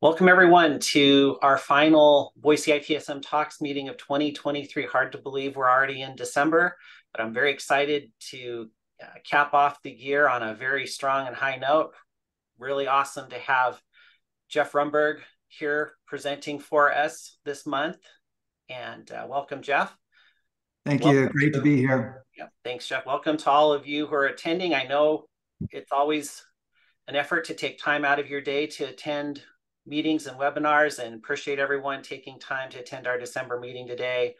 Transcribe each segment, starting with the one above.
Welcome everyone to our final Boise ITSM Talks meeting of 2023. Hard to believe we're already in December, but I'm very excited to uh, cap off the year on a very strong and high note. Really awesome to have Jeff Rumburg here presenting for us this month. And uh, welcome, Jeff. Thank welcome you. Great to, to be here. Thanks, Jeff. Welcome to all of you who are attending. I know it's always an effort to take time out of your day to attend meetings and webinars and appreciate everyone taking time to attend our December meeting today.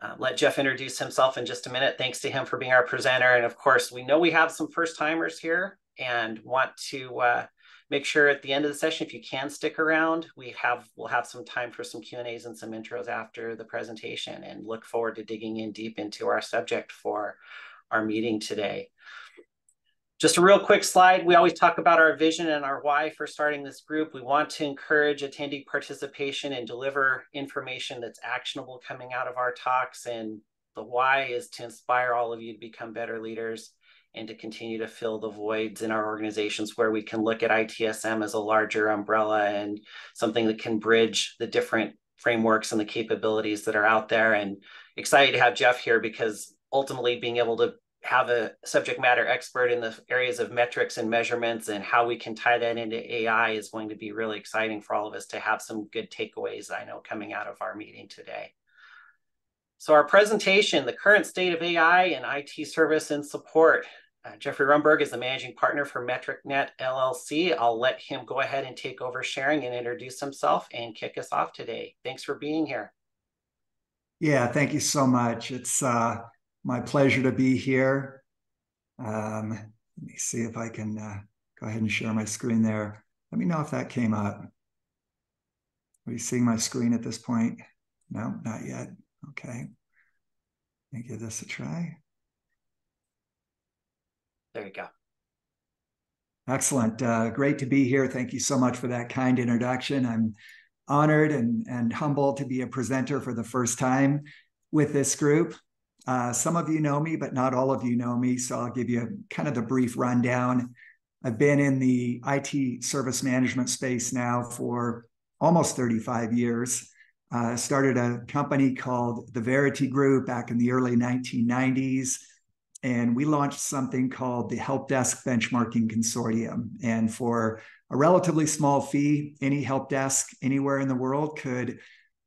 Uh, let Jeff introduce himself in just a minute. Thanks to him for being our presenter. And of course, we know we have some first timers here and want to uh, make sure at the end of the session, if you can stick around, we have we'll have some time for some Q and A's and some intros after the presentation and look forward to digging in deep into our subject for our meeting today. Just a real quick slide. We always talk about our vision and our why for starting this group. We want to encourage attendee participation and deliver information that's actionable coming out of our talks. And the why is to inspire all of you to become better leaders and to continue to fill the voids in our organizations where we can look at ITSM as a larger umbrella and something that can bridge the different frameworks and the capabilities that are out there. And excited to have Jeff here because ultimately being able to have a subject matter expert in the areas of metrics and measurements and how we can tie that into AI is going to be really exciting for all of us to have some good takeaways I know coming out of our meeting today. So our presentation, the current state of AI and IT service and support. Uh, Jeffrey Rumburg is the managing partner for MetricNet LLC. I'll let him go ahead and take over sharing and introduce himself and kick us off today. Thanks for being here. Yeah, thank you so much. It's uh, my pleasure to be here. Um, let me see if I can uh, go ahead and share my screen there. Let me know if that came up. Are you seeing my screen at this point? No, not yet. Okay. Let me give this a try. There you go. Excellent. Uh, great to be here. Thank you so much for that kind introduction. I'm honored and, and humbled to be a presenter for the first time with this group. Uh, some of you know me, but not all of you know me. So I'll give you kind of the brief rundown. I've been in the IT service management space now for almost 35 years. Uh, started a company called the Verity Group back in the early 1990s. And we launched something called the Help Desk Benchmarking Consortium. And for a relatively small fee, any help desk anywhere in the world could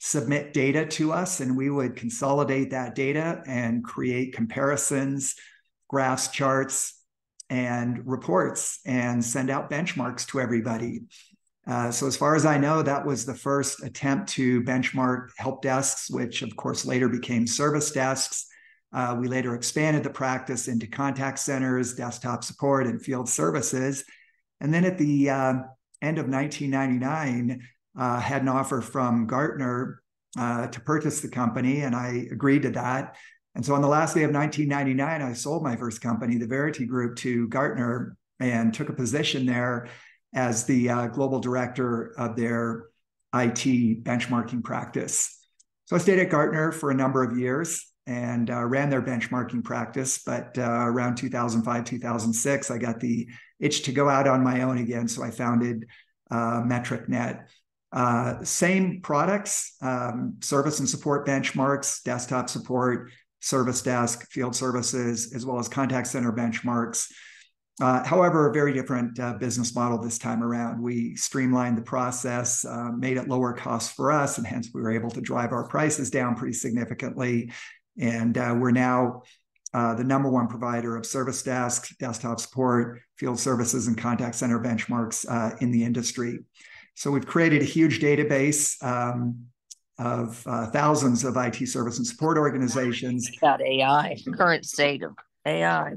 submit data to us, and we would consolidate that data and create comparisons, graphs, charts, and reports and send out benchmarks to everybody. Uh, so, as far as I know, that was the first attempt to benchmark help desks, which of course later became service desks. Uh, we later expanded the practice into contact centers, desktop support, and field services. And then at the uh, end of 1999, uh, had an offer from Gartner uh, to purchase the company, and I agreed to that. And so on the last day of 1999, I sold my first company, the Verity Group, to Gartner and took a position there as the uh, global director of their IT benchmarking practice. So I stayed at Gartner for a number of years and uh, ran their benchmarking practice. But uh, around 2005, 2006, I got the itch to go out on my own again. So I founded uh, MetricNet. Uh, same products, um, service and support benchmarks, desktop support, service desk, field services, as well as contact center benchmarks. Uh, however, a very different uh, business model this time around. We streamlined the process, uh, made it lower cost for us, and hence we were able to drive our prices down pretty significantly. And uh, we're now uh, the number one provider of service desks, desktop support, field services, and contact center benchmarks uh, in the industry. So we've created a huge database um, of uh, thousands of IT service and support organizations. About AI, current state of AI.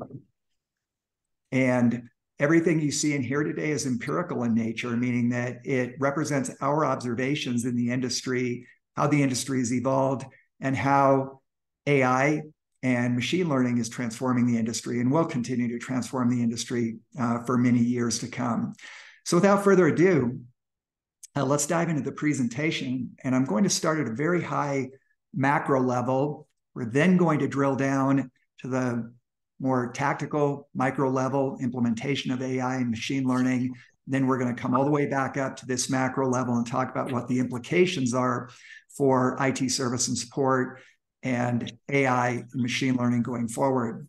And everything you see in here today is empirical in nature, meaning that it represents our observations in the industry, how the industry has evolved, and how AI and machine learning is transforming the industry and will continue to transform the industry uh, for many years to come. So, without further ado, uh, let's dive into the presentation. And I'm going to start at a very high macro level. We're then going to drill down to the more tactical micro level implementation of AI and machine learning. Then we're going to come all the way back up to this macro level and talk about what the implications are for IT service and support and AI and machine learning going forward.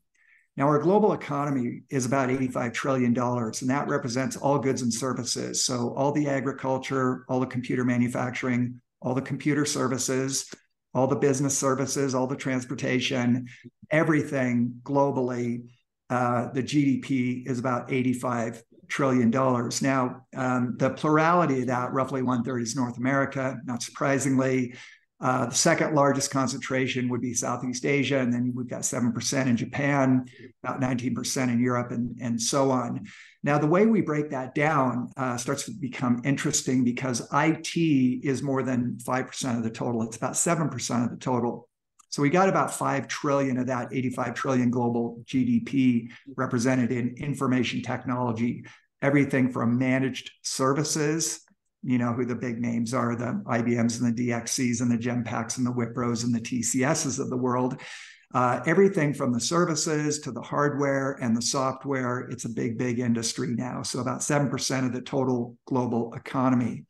Now, our global economy is about $85 trillion, and that represents all goods and services. So, all the agriculture, all the computer manufacturing, all the computer services, all the business services, all the transportation, everything globally. Uh, the GDP is about 85 trillion dollars. Now, um, the plurality of that, roughly one third, is North America. Not surprisingly, uh, the second largest concentration would be Southeast Asia, and then we've got 7% in Japan, about 19% in Europe, and, and so on. Now, the way we break that down uh, starts to become interesting because IT is more than 5% of the total. It's about 7% of the total. So we got about 5 trillion of that 85 trillion global GDP represented in information technology, everything from managed services you know who the big names are the IBMs and the DXCs and the Genpacts and the Wipros and the TCSs of the world. Uh, everything from the services to the hardware and the software, it's a big, big industry now. So about 7% of the total global economy.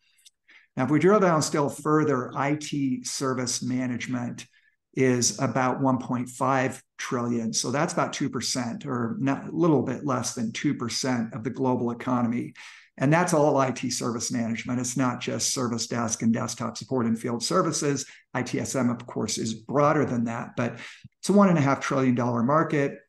Now, if we drill down still further, IT service management is about 1.5 trillion. So that's about 2% or not, a little bit less than 2% of the global economy. And that's all IT service management. It's not just service desk and desktop support and field services. ITSM, of course, is broader than that, but it's a one and a half trillion dollar market.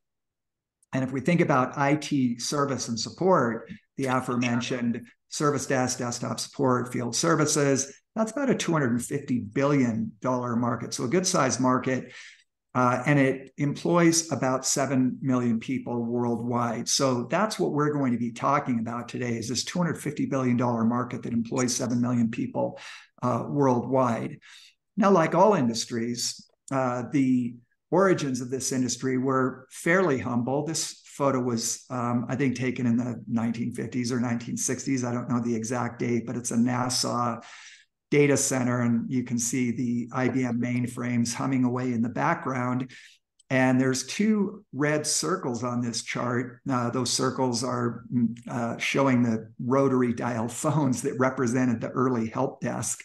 And if we think about IT service and support, the aforementioned service desk, desktop support, field services, that's about a $250 billion market. So a good sized market. Uh, and it employs about 7 million people worldwide. So that's what we're going to be talking about today is this $250 billion market that employs 7 million people uh, worldwide. Now, like all industries, uh, the origins of this industry were fairly humble. This photo was, um, I think, taken in the 1950s or 1960s. I don't know the exact date, but it's a NASA data center, and you can see the IBM mainframes humming away in the background. And there's two red circles on this chart. Uh, those circles are mm, uh, showing the rotary dial phones that represented the early help desk.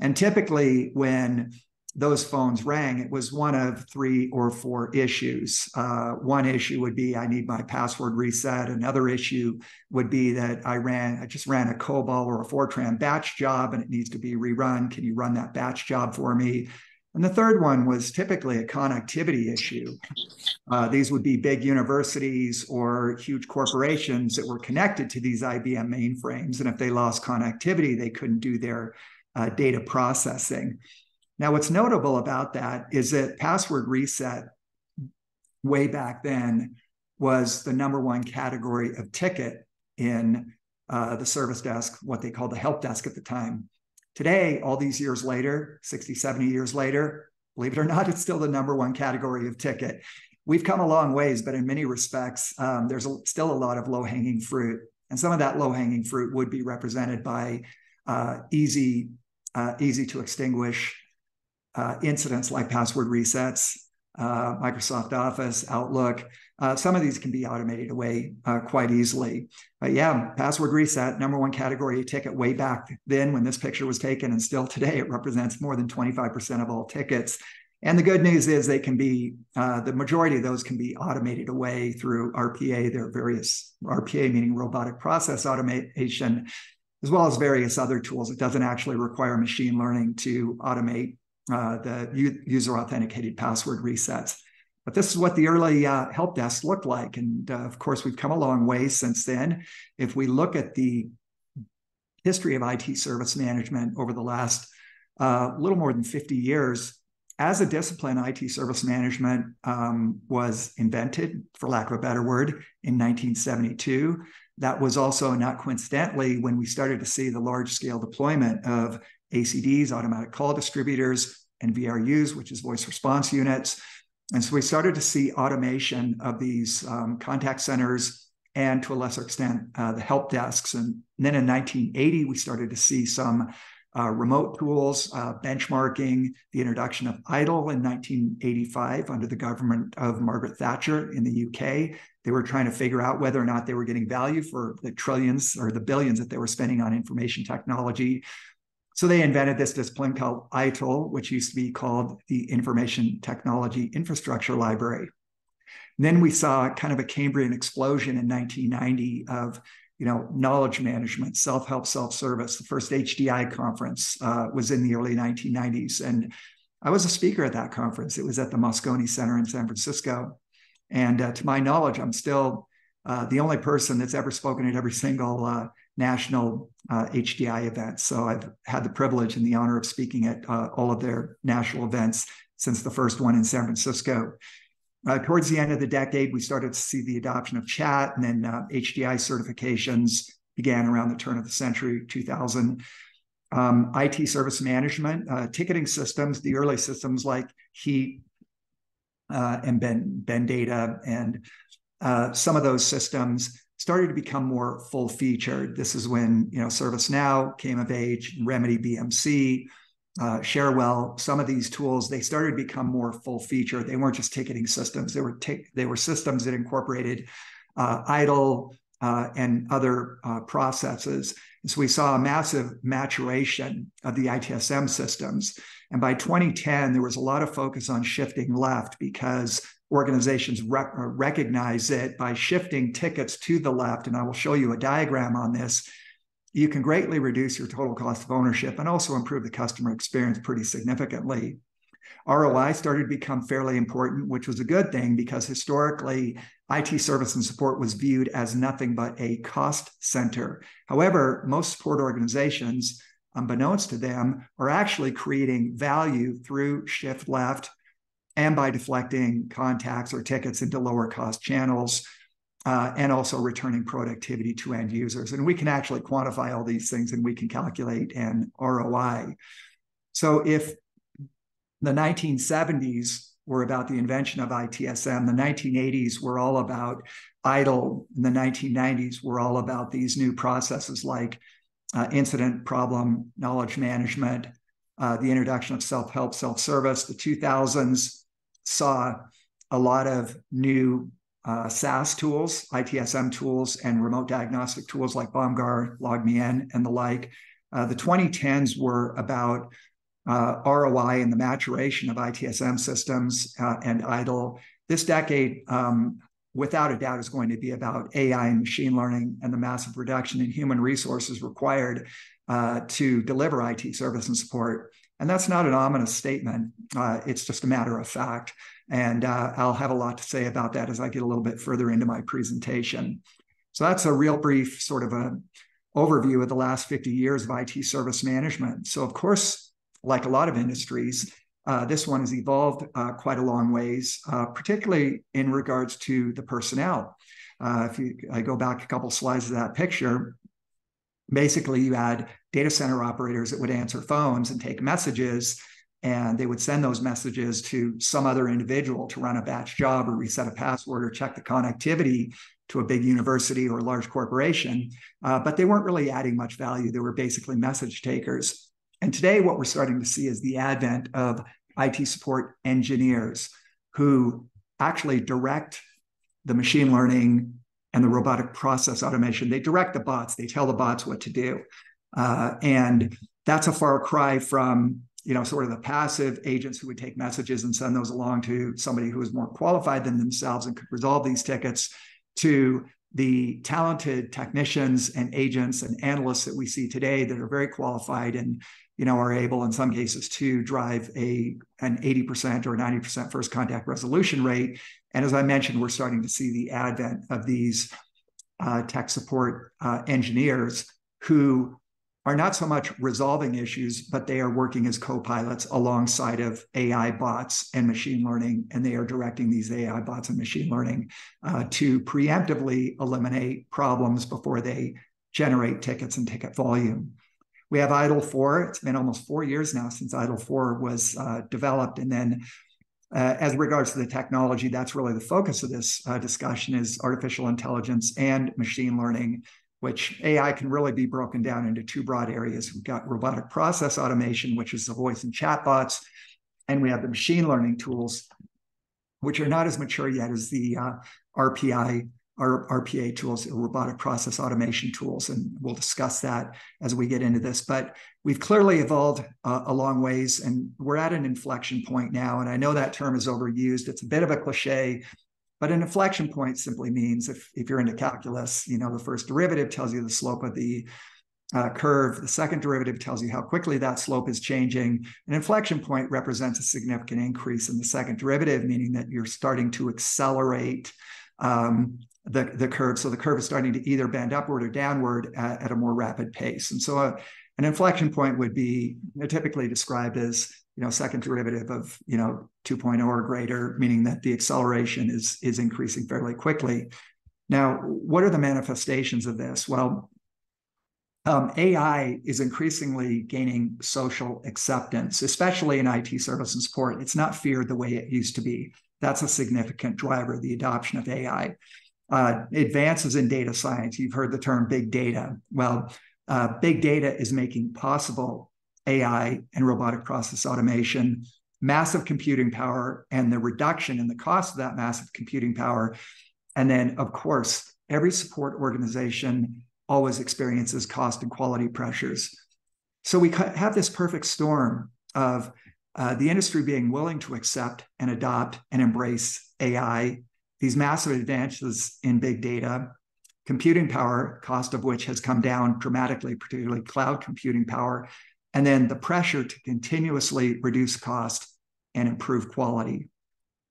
And typically, when those phones rang, it was one of three or four issues. Uh, one issue would be I need my password reset. Another issue would be that I ran, I just ran a COBOL or a Fortran batch job and it needs to be rerun. Can you run that batch job for me? And the third one was typically a connectivity issue. Uh, these would be big universities or huge corporations that were connected to these IBM mainframes. And if they lost connectivity, they couldn't do their uh, data processing. Now, what's notable about that is that password reset way back then was the number one category of ticket in uh, the service desk, what they called the help desk at the time. Today, all these years later, 60, 70 years later, believe it or not, it's still the number one category of ticket. We've come a long ways, but in many respects, um, there's a, still a lot of low hanging fruit. And some of that low hanging fruit would be represented by uh, easy, uh, easy to extinguish uh, incidents like password resets, uh, Microsoft Office, Outlook. Uh, some of these can be automated away uh, quite easily. But yeah, password reset, number one category ticket way back then when this picture was taken, and still today it represents more than 25% of all tickets. And the good news is they can be, uh, the majority of those can be automated away through RPA. There are various RPA, meaning robotic process automation, as well as various other tools. It doesn't actually require machine learning to automate uh, the user authenticated password resets. But this is what the early uh, help desk looked like. And uh, of course, we've come a long way since then. If we look at the history of IT service management over the last uh, little more than 50 years, as a discipline, IT service management um, was invented, for lack of a better word, in 1972. That was also not coincidentally when we started to see the large scale deployment of ACDs, automatic call distributors, and VRUs, which is voice response units. And so we started to see automation of these um, contact centers and to a lesser extent, uh, the help desks. And then in 1980, we started to see some uh, remote tools, uh, benchmarking, the introduction of ITIL in 1985 under the government of Margaret Thatcher in the UK. They were trying to figure out whether or not they were getting value for the trillions or the billions that they were spending on information technology. So they invented this discipline called ITIL, which used to be called the Information Technology Infrastructure Library. And then we saw kind of a Cambrian explosion in 1990 of you know, knowledge management, self-help, self-service. The first HDI conference uh, was in the early 1990s, and I was a speaker at that conference. It was at the Moscone Center in San Francisco, and uh, to my knowledge, I'm still uh, the only person that's ever spoken at every single uh, HDI uh, event. So I've had the privilege and the honor of speaking at uh, all of their national events since the first one in San Francisco. Uh, towards the end of the decade, we started to see the adoption of chat, and then uh, HDI certifications began around the turn of the century, 2000. Um, IT service management, uh, ticketing systems, the early systems like Heat uh, and Ben, ben Data, and uh, some of those systems started to become more full featured. This is when you know ServiceNow came of age, Remedy BMC, uh, Cherwell, some of these tools, they started to become more full featured. They weren't just ticketing systems. They were they were systems that incorporated uh, ITIL uh, and other uh, processes. And so we saw a massive maturation of the ITSM systems. And by 2010, there was a lot of focus on shifting left because organizations uh, recognize it by shifting tickets to the left, and I will show you a diagram on this, you can greatly reduce your total cost of ownership and also improve the customer experience pretty significantly. ROI started to become fairly important, which was a good thing because historically, IT service and support was viewed as nothing but a cost center. However, most support organizations, unbeknownst to them, are actually creating value through shift left and by deflecting contacts or tickets into lower cost channels uh, and also returning productivity to end users. And we can actually quantify all these things and we can calculate an ROI. So if the 1970s were about the invention of ITSM, the 1980s were all about ITIL, and the 1990s were all about these new processes like uh, incident problem knowledge management, uh, the introduction of self-help, self-service. The 2000s saw a lot of new uh, SaaS tools, ITSM tools, and remote diagnostic tools like Bomgar, LogMeIn, and the like. Uh, the 2010s were about uh, ROI and the maturation of ITSM systems uh, and ITIL. This decade, um, without a doubt, is going to be about AI and machine learning and the massive reduction in human resources required uh, to deliver IT service and support. And that's not an ominous statement. Uh, it's just a matter of fact. And uh, I'll have a lot to say about that as I get a little bit further into my presentation. So that's a real brief sort of a overview of the last 50 years of IT service management. So of course, like a lot of industries, uh, this one has evolved uh, quite a long ways, uh, particularly in regards to the personnel. Uh, if you, I go back a couple slides of that picture, basically you had data center operators that would answer phones and take messages and they would send those messages to some other individual to run a batch job or reset a password or check the connectivity to a big university or a large corporation. Uh, but they weren't really adding much value. They were basically message takers. And today, what we're starting to see is the advent of IT support engineers who actually direct the machine learning and the robotic process automation. They direct the bots, they tell the bots what to do. Uh, and that's a far cry from you know, sort of the passive agents who would take messages and send those along to somebody who is more qualified than themselves and could resolve these tickets to the talented technicians and agents and analysts that we see today that are very qualified and you know are able in some cases to drive a an 80% or 90% first contact resolution rate and as i mentioned we're starting to see the advent of these uh, tech support uh, engineers who are not so much resolving issues, but they are working as co-pilots alongside of AI bots and machine learning, and they are directing these AI bots and machine learning uh, to preemptively eliminate problems before they generate tickets and ticket volume. We have ITIL 4. It's been almost four years now since ITIL 4 was uh, developed. And then uh, as regards to the technology, that's really the focus of this uh, discussion is artificial intelligence and machine learning which AI can really be broken down into two broad areas. We've got robotic process automation, which is the voice and chatbots, and we have the machine learning tools, which are not as mature yet as the uh, RPI our RPA tools, robotic process automation tools, and we'll discuss that as we get into this. But we've clearly evolved uh, a long ways, and we're at an inflection point now. And I know that term is overused; it's a bit of a cliche, but an inflection point simply means if if you're into calculus, you know the first derivative tells you the slope of the uh, curve. The second derivative tells you how quickly that slope is changing. An inflection point represents a significant increase in the second derivative, meaning that you're starting to accelerate um, the, the curve. So the curve is starting to either bend upward or downward at, at a more rapid pace. And so a, uh, an inflection point would be typically described as you know second derivative of you know 2.0 or greater, meaning that the acceleration is is increasing fairly quickly. Now, what are the manifestations of this? Well, um, AI is increasingly gaining social acceptance, especially in IT service and support. It's not feared the way it used to be. That's a significant driver of the adoption of AI. Uh, advances in data science, you've heard the term big data. Well, uh, big data is making possible AI and robotic process automation, massive computing power, and the reduction in the cost of that massive computing power. And then, of course, every support organization always experiences cost and quality pressures. So we have this perfect storm of uh, the industry being willing to accept and adopt and embrace AI, these massive advances in big data, computing power, cost of which has come down dramatically, particularly cloud computing power, and then the pressure to continuously reduce cost and improve quality.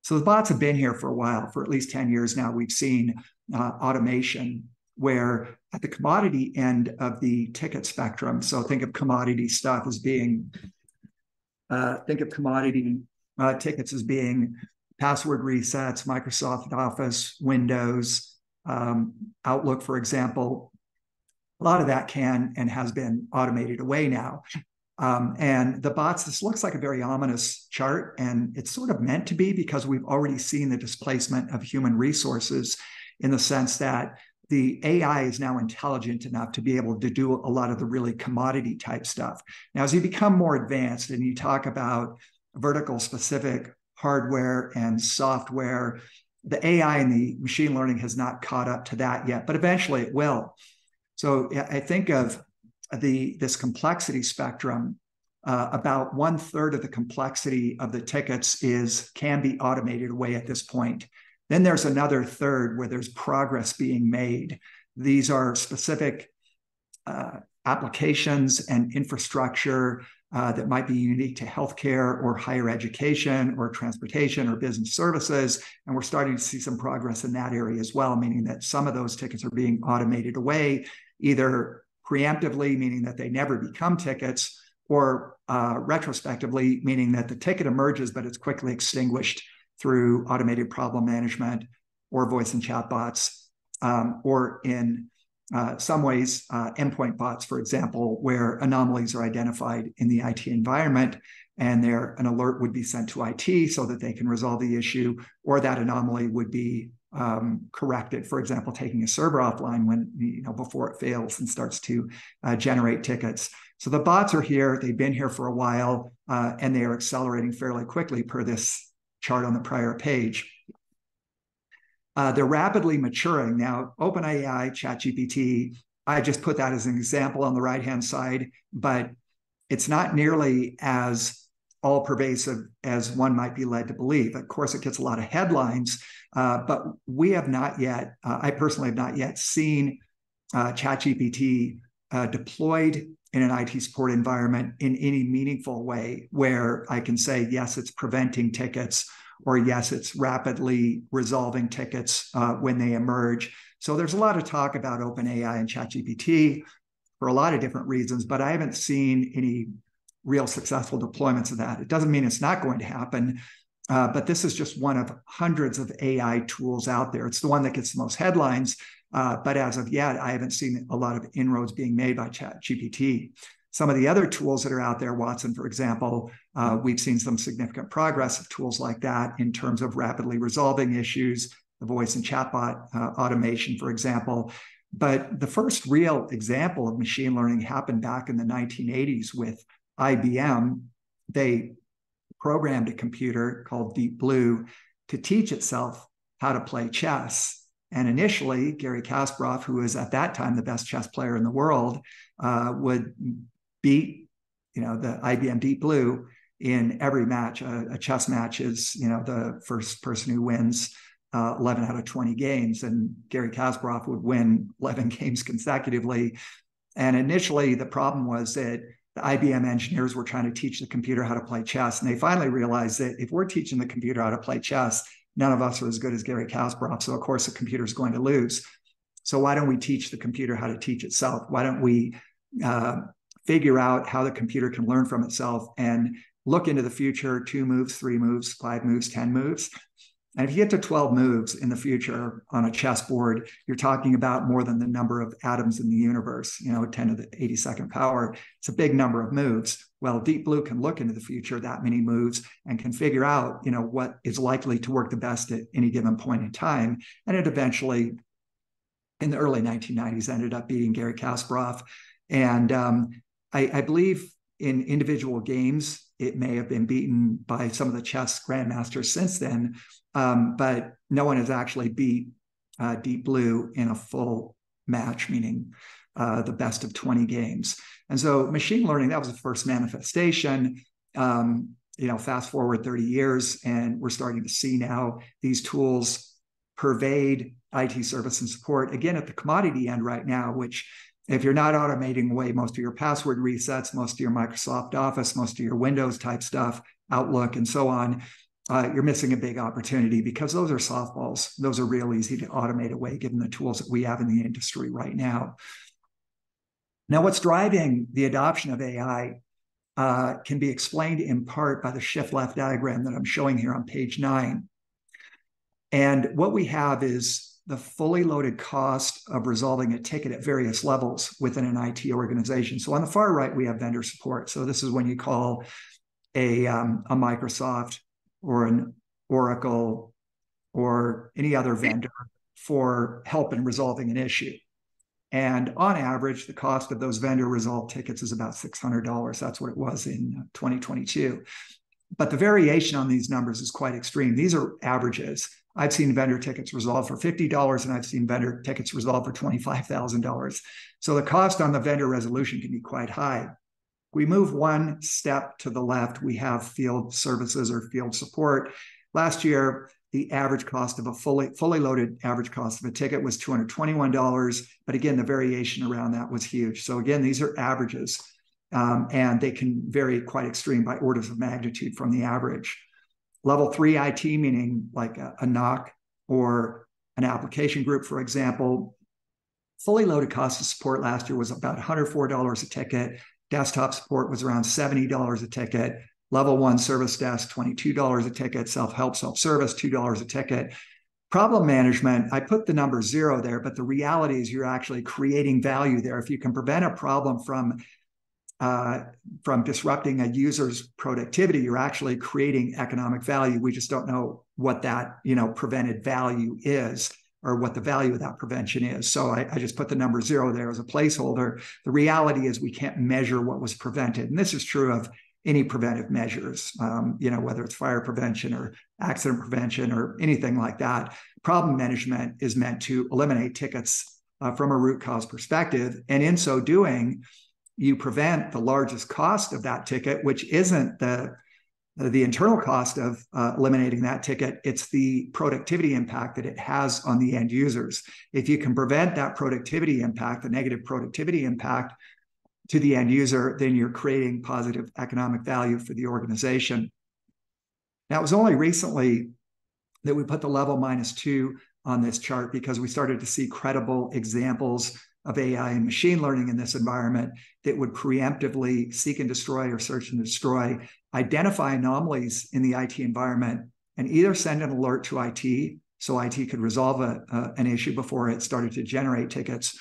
So the bots have been here for a while. For at least 10 years now, we've seen uh, automation where at the commodity end of the ticket spectrum, so think of commodity stuff as being uh, think of commodity uh, tickets as being password resets, Microsoft Office, Windows, um, Outlook, for example. A lot of that can and has been automated away now. Um, and the bots, this looks like a very ominous chart, and it's sort of meant to be because we've already seen the displacement of human resources in the sense that the AI is now intelligent enough to be able to do a lot of the really commodity type stuff. Now, as you become more advanced and you talk about vertical specific hardware and software, the AI and the machine learning has not caught up to that yet, but eventually it will. So I think of the this complexity spectrum. Uh, about one third of the complexity of the tickets is can be automated away at this point. Then there's another third where there's progress being made. These are specific uh, applications and infrastructure uh, that might be unique to healthcare or higher education or transportation or business services. And we're starting to see some progress in that area as well, meaning that some of those tickets are being automated away, either preemptively, meaning that they never become tickets, or uh, retrospectively, meaning that the ticket emerges, but it's quickly extinguished through automated problem management or voice and chat bots, um, or in uh, some ways, uh, endpoint bots, for example, where anomalies are identified in the IT environment and there an alert would be sent to IT so that they can resolve the issue, or that anomaly would be um, corrected. For example, taking a server offline when you know before it fails and starts to uh, generate tickets. So the bots are here; they've been here for a while, uh, and they are accelerating fairly quickly per this chart on the prior page. Uh, they're rapidly maturing. Now, OpenAI, ChatGPT, I just put that as an example on the right hand side, but it's not nearly as all pervasive as one might be led to believe. Of course, it gets a lot of headlines, uh, but we have not yet, uh, I personally have not yet seen uh, ChatGPT uh, deployed in an IT support environment in any meaningful way where I can say, yes, it's preventing tickets, or yes, it's rapidly resolving tickets uh, when they emerge. So there's a lot of talk about OpenAI and ChatGPT for a lot of different reasons, but I haven't seen any real successful deployments of that. It doesn't mean it's not going to happen, uh, but this is just one of hundreds of AI tools out there. It's the one that gets the most headlines, uh, but as of yet, I haven't seen a lot of inroads being made by ChatGPT. Some of the other tools that are out there, Watson, for example, uh, we've seen some significant progress of tools like that in terms of rapidly resolving issues, the voice and chatbot uh, automation, for example. But the first real example of machine learning happened back in the 1980s with IBM. They programmed a computer called Deep Blue to teach itself how to play chess. And initially, Garry Kasparov, who was at that time the best chess player in the world, uh, would beat, you know, the IBM Deep Blue in every match. A, a, chess match is, you know, the first person who wins uh, 11 out of 20 games, and Garry Kasparov would win 11 games consecutively. And initially, the problem was that the IBM engineers were trying to teach the computer how to play chess, and they finally realized that if we're teaching the computer how to play chess, none of us are as good as Garry Kasparov. So of course, the computer is going to lose. So why don't we teach the computer how to teach itself? Why don't we uh, figure out how the computer can learn from itself and look into the future, two moves, three moves, five moves, 10 moves. And if you get to 12 moves in the future on a chessboard, you're talking about more than the number of atoms in the universe, you know, 10 to the 82nd power. It's a big number of moves. Well, Deep Blue can look into the future that many moves and can figure out, you know, what is likely to work the best at any given point in time. And it eventually, in the early 1990s, ended up beating Garry Kasparov. And um, I, I believe in individual games, it may have been beaten by some of the chess grandmasters since then, um, but no one has actually beat uh, Deep Blue in a full match, meaning uh, the best of 20 games. And so machine learning, that was the first manifestation. Um, you know, fast forward 30 years, and we're starting to see now these tools pervade IT service and support again at the commodity end right now, which if you're not automating away most of your password resets, most of your Microsoft Office, most of your Windows type stuff, Outlook, and so on, uh, you're missing a big opportunity because those are softballs. Those are real easy to automate away given the tools that we have in the industry right now. Now, what's driving the adoption of AI uh, can be explained in part by the shift left diagram that I'm showing here on page nine. And what we have is the fully loaded cost of resolving a ticket at various levels within an IT organization. So on the far right, we have vendor support. So this is when you call a, um, a Microsoft or an Oracle or any other vendor for help in resolving an issue. And on average, the cost of those vendor resolved tickets is about $600. That's what it was in 2022. But the variation on these numbers is quite extreme. These are averages. I've seen vendor tickets resolved for $50 and I've seen vendor tickets resolved for $25,000. So the cost on the vendor resolution can be quite high. We move one step to the left, we have field services or field support. Last year, the average cost of a fully fully loaded average cost of a ticket was $221 but again the variation around that was huge so again these are averages um, and they can vary quite extreme by orders of magnitude from the average Level three IT, meaning like a, a NOC or an application group, for example, fully loaded cost of support last year was about $104 a ticket. Desktop support was around $70 a ticket. Level one service desk, $22 a ticket. Self help, self service, $2 a ticket. Problem management, I put the number zero there, but the reality is you're actually creating value there. If you can prevent a problem from uh, from disrupting a user's productivity, you're actually creating economic value. We just don't know what that you know prevented value is or what the value of that prevention is. So I, I, just put the number zero there as a placeholder. The reality is we can't measure what was prevented, and this is true of any preventive measures. Um, you know whether it's fire prevention or accident prevention or anything like that. Problem management is meant to eliminate tickets uh, from a root cause perspective, and in so doing you prevent the largest cost of that ticket, which isn't the the internal cost of uh, eliminating that ticket, it's the productivity impact that it has on the end users. If you can prevent that productivity impact, the negative productivity impact to the end user, then you're creating positive economic value for the organization. Now, it was only recently that we put the level minus two on this chart because we started to see credible examples of AI and machine learning in this environment that would preemptively seek and destroy or search and destroy, identify anomalies in the IT environment, and either send an alert to IT so IT could resolve a, an issue before it started to generate tickets,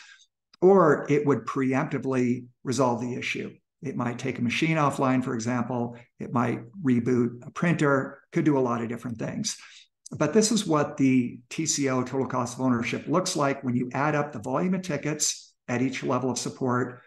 or it would preemptively resolve the issue. It might take a machine offline, for example. It might reboot a printer, could do a lot of different things. But this is what the TCO, total cost of ownership, looks like when you add up the volume of tickets at each level of support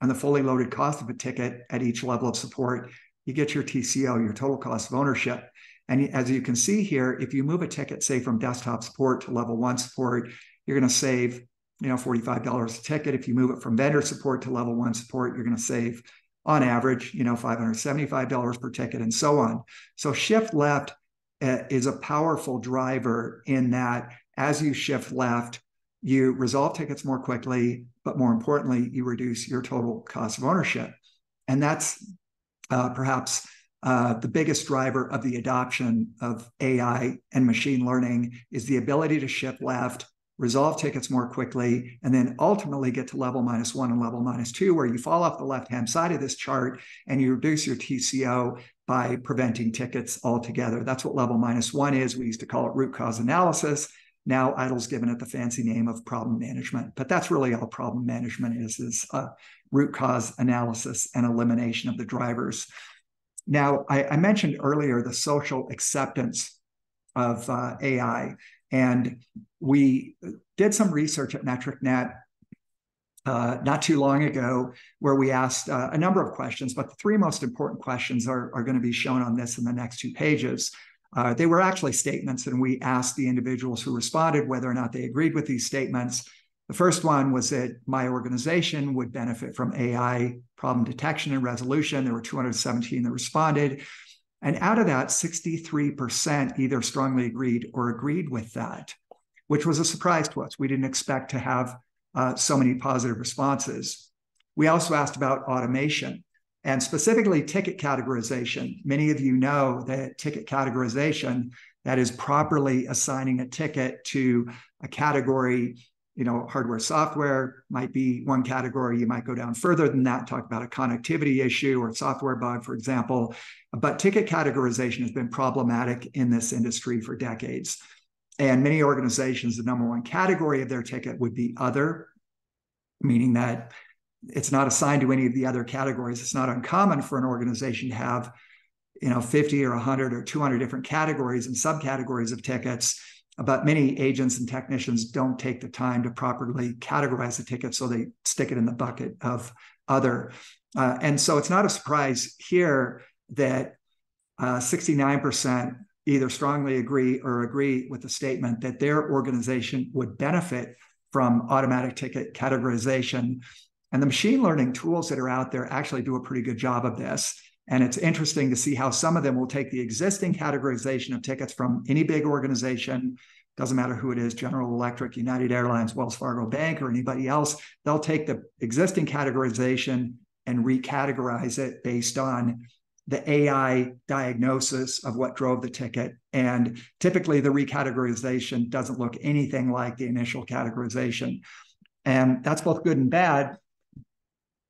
and the fully loaded cost of a ticket at each level of support. You get your TCO, your total cost of ownership. And as you can see here, if you move a ticket, say from desktop support to level one support, you're going to save, you know, $45 a ticket. If you move it from vendor support to level one support, you're going to save on average, you know, $575 per ticket and so on. So shift left is a powerful driver in that as you shift left, you resolve tickets more quickly, but more importantly, you reduce your total cost of ownership. And that's uh, perhaps uh, the biggest driver of the adoption of AI and machine learning is the ability to shift left, resolve tickets more quickly, and then ultimately get to level minus one and level minus two, where you fall off the left-hand side of this chart and you reduce your TCO by preventing tickets altogether. That's what level minus one is. We used to call it root cause analysis. Now ITIL's given it the fancy name of problem management, but that's really all problem management is, is root cause analysis and elimination of the drivers. Now, I, I mentioned earlier the social acceptance of uh, AI, and we did some research at MetricNet uh, not too long ago where we asked uh, a number of questions, but the three most important questions are, are going to be shown on this in the next two pages. Uh, they were actually statements, and we asked the individuals who responded whether or not they agreed with these statements. The first one was that my organization would benefit from AI problem detection and resolution. There were 217 that responded. And out of that, 63% either strongly agreed or agreed with that, which was a surprise to us. We didn't expect to have uh, so many positive responses. We also asked about automation and specifically ticket categorization. Many of you know that ticket categorization, that is properly assigning a ticket to a category, you know, hardware, software might be one category. You might go down further than that, talk about a connectivity issue or software bug, for example. But ticket categorization has been problematic in this industry for decades. And many organizations, the number one category of their ticket would be other, meaning that it's not assigned to any of the other categories. It's not uncommon for an organization to have, you know, 50 or 100 or 200 different categories and subcategories of tickets. But many agents and technicians don't take the time to properly categorize the ticket, so they stick it in the bucket of other. Uh, and so it's not a surprise here that uh, 69% either strongly agree or agree with the statement that their organization would benefit from automatic ticket categorization and the machine learning tools that are out there actually do a pretty good job of this. And it's interesting to see how some of them will take the existing categorization of tickets from any big organization, doesn't matter who it is, General Electric, United Airlines, Wells Fargo Bank, or anybody else. They'll take the existing categorization and recategorize it based on the AI diagnosis of what drove the ticket. And typically, the recategorization doesn't look anything like the initial categorization. And that's both good and bad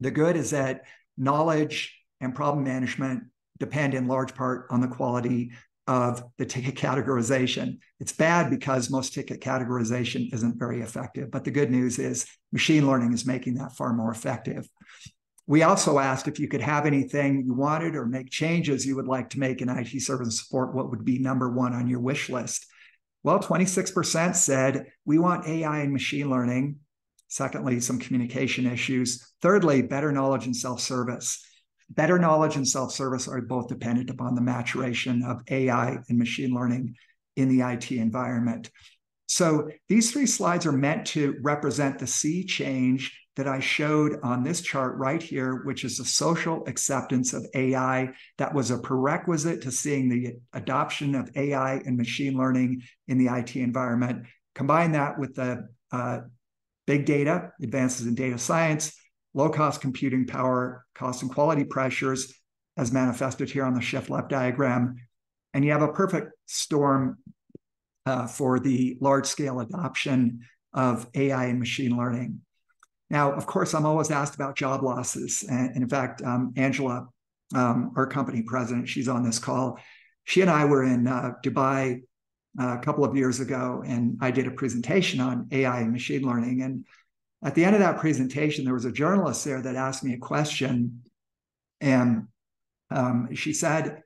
the good is that knowledge and problem management depend in large part on the quality of the ticket categorization. It's bad because most ticket categorization isn't very effective. But the good news is machine learning is making that far more effective. We also asked if you could have anything you wanted or make changes you would like to make in IT service support, what would be number one on your wish list? Well, 26% said we want AI and machine learning Secondly, some communication issues. Thirdly, better knowledge and self service. Better knowledge and self service are both dependent upon the maturation of AI and machine learning in the IT environment. So these three slides are meant to represent the sea change that I showed on this chart right here, which is the social acceptance of AI that was a prerequisite to seeing the adoption of AI and machine learning in the IT environment. Combine that with the uh, big data, advances in data science, low cost computing power, cost and quality pressures, as manifested here on the shift left diagram. And you have a perfect storm uh, for the large scale adoption of AI and machine learning. Now, of course, I'm always asked about job losses. And, in fact, um, Angela, um, our company president, she's on this call. She and I were in uh, Dubai a couple of years ago, and I did a presentation on AI and machine learning. And at the end of that presentation, there was a journalist there that asked me a question, and um, she said,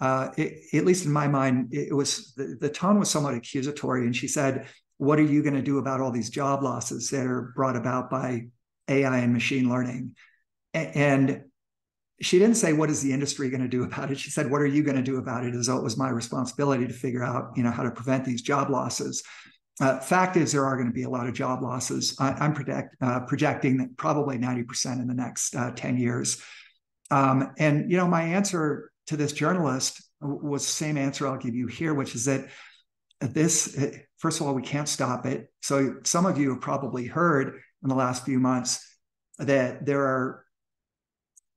uh, it, at least in my mind, it was the, the tone was somewhat accusatory, and she said, "What are you going to do about all these job losses that are brought about by AI and machine learning?" And she didn't say what is the industry going to do about it? She said what are you going to do about it? As though it was my responsibility to figure out you know how to prevent these job losses. Uh, fact is there are going to be a lot of job losses. I, am project, uh, projecting that probably 90% in the next uh, 10 years. Um, and you know my answer to this journalist was the same answer i'll give you here which is that this first of all we can't stop it so some of you have probably heard in the last few months that there are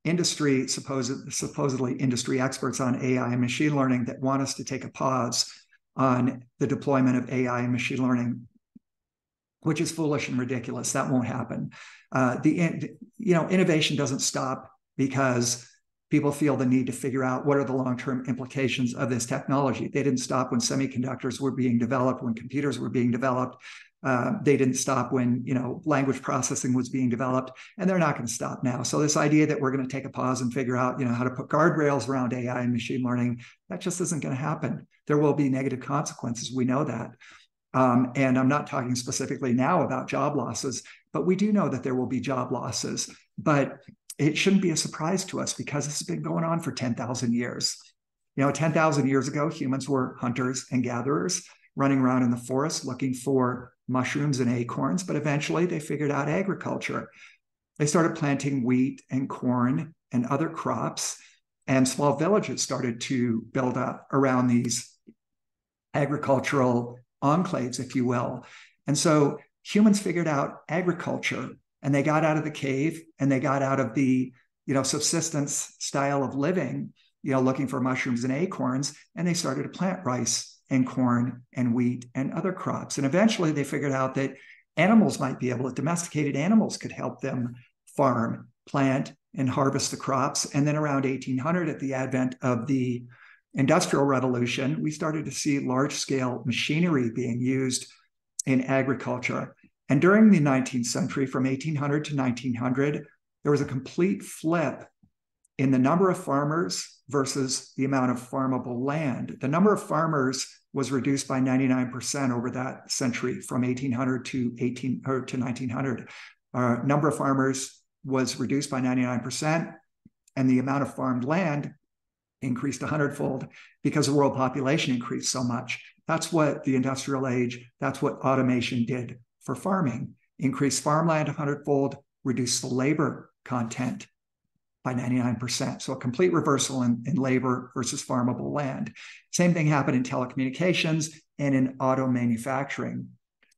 industry supposed, supposedly industry experts on AI and machine learning that want us to take a pause on the deployment of AI and machine learning, which is foolish and ridiculous. That won't happen. Uh, the you know innovation doesn't stop because people feel the need to figure out what are the long-term implications of this technology. They didn't stop when semiconductors were being developed, when computers were being developed. Uh, they didn't stop when you know language processing was being developed, and they're not going to stop now. So this idea that we're going to take a pause and figure out you know how to put guardrails around AI and machine learning that just isn't going to happen. There will be negative consequences. We know that. Um, and I'm not talking specifically now about job losses, but we do know that there will be job losses. But it shouldn't be a surprise to us because this has been going on for 10,000 years. You know, 10,000 years ago, humans were hunters and gatherers running around in the forest looking for mushrooms and acorns, but eventually they figured out agriculture. They started planting wheat and corn and other crops, and small villages started to build up around these agricultural enclaves, if you will. And so humans figured out agriculture and they got out of the cave and they got out of the you know subsistence style of living you know looking for mushrooms and acorns and they started to plant rice and corn and wheat and other crops. And eventually they figured out that animals might be able to, domesticated animals could help them farm, plant, and harvest the crops. And then around 1800, at the advent of the Industrial Revolution, we started to see large scale machinery being used in agriculture. And during the 19th century, from 1800 to 1900, there was a complete flip in the number of farmers versus the amount of farmable land. The number of farmers was reduced by 99% over that century from 1800 to 18 or to 1900. Uh, number of farmers was reduced by 99%, and the amount of farmed land increased a hundredfold because the world population increased so much. That's what the industrial age, that's what automation did for farming. increase farmland a hundredfold, reduce the labor content by 99%. So a complete reversal in, in labor versus farmable land. Same thing happened in telecommunications and in auto manufacturing.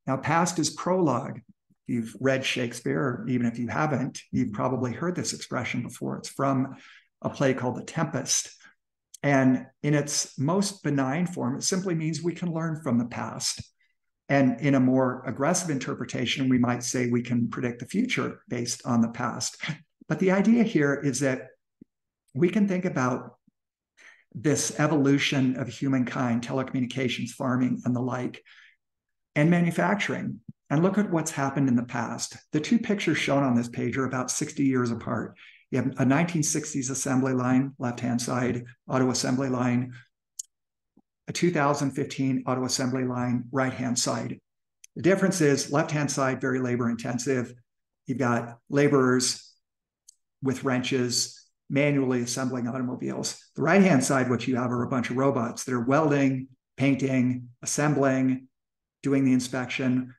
Now, past is prologue. You've read Shakespeare, or even if you haven't, you've probably heard this expression before. It's from a play called The Tempest. And in its most benign form, it simply means we can learn from the past. And in a more aggressive interpretation, we might say we can predict the future based on the past. But the idea here is that we can think about this evolution of humankind, telecommunications, farming, and the like, and manufacturing, and look at what's happened in the past. The two pictures shown on this page are about 60 years apart. You have a 1960s assembly line, left hand side, auto assembly line, a 2015 auto assembly line, right hand side. The difference is left hand side, very labor intensive. You've got laborers with wrenches, manually assembling automobiles. The right hand side, what you have are a bunch of robots that are welding, painting, assembling, doing the inspection.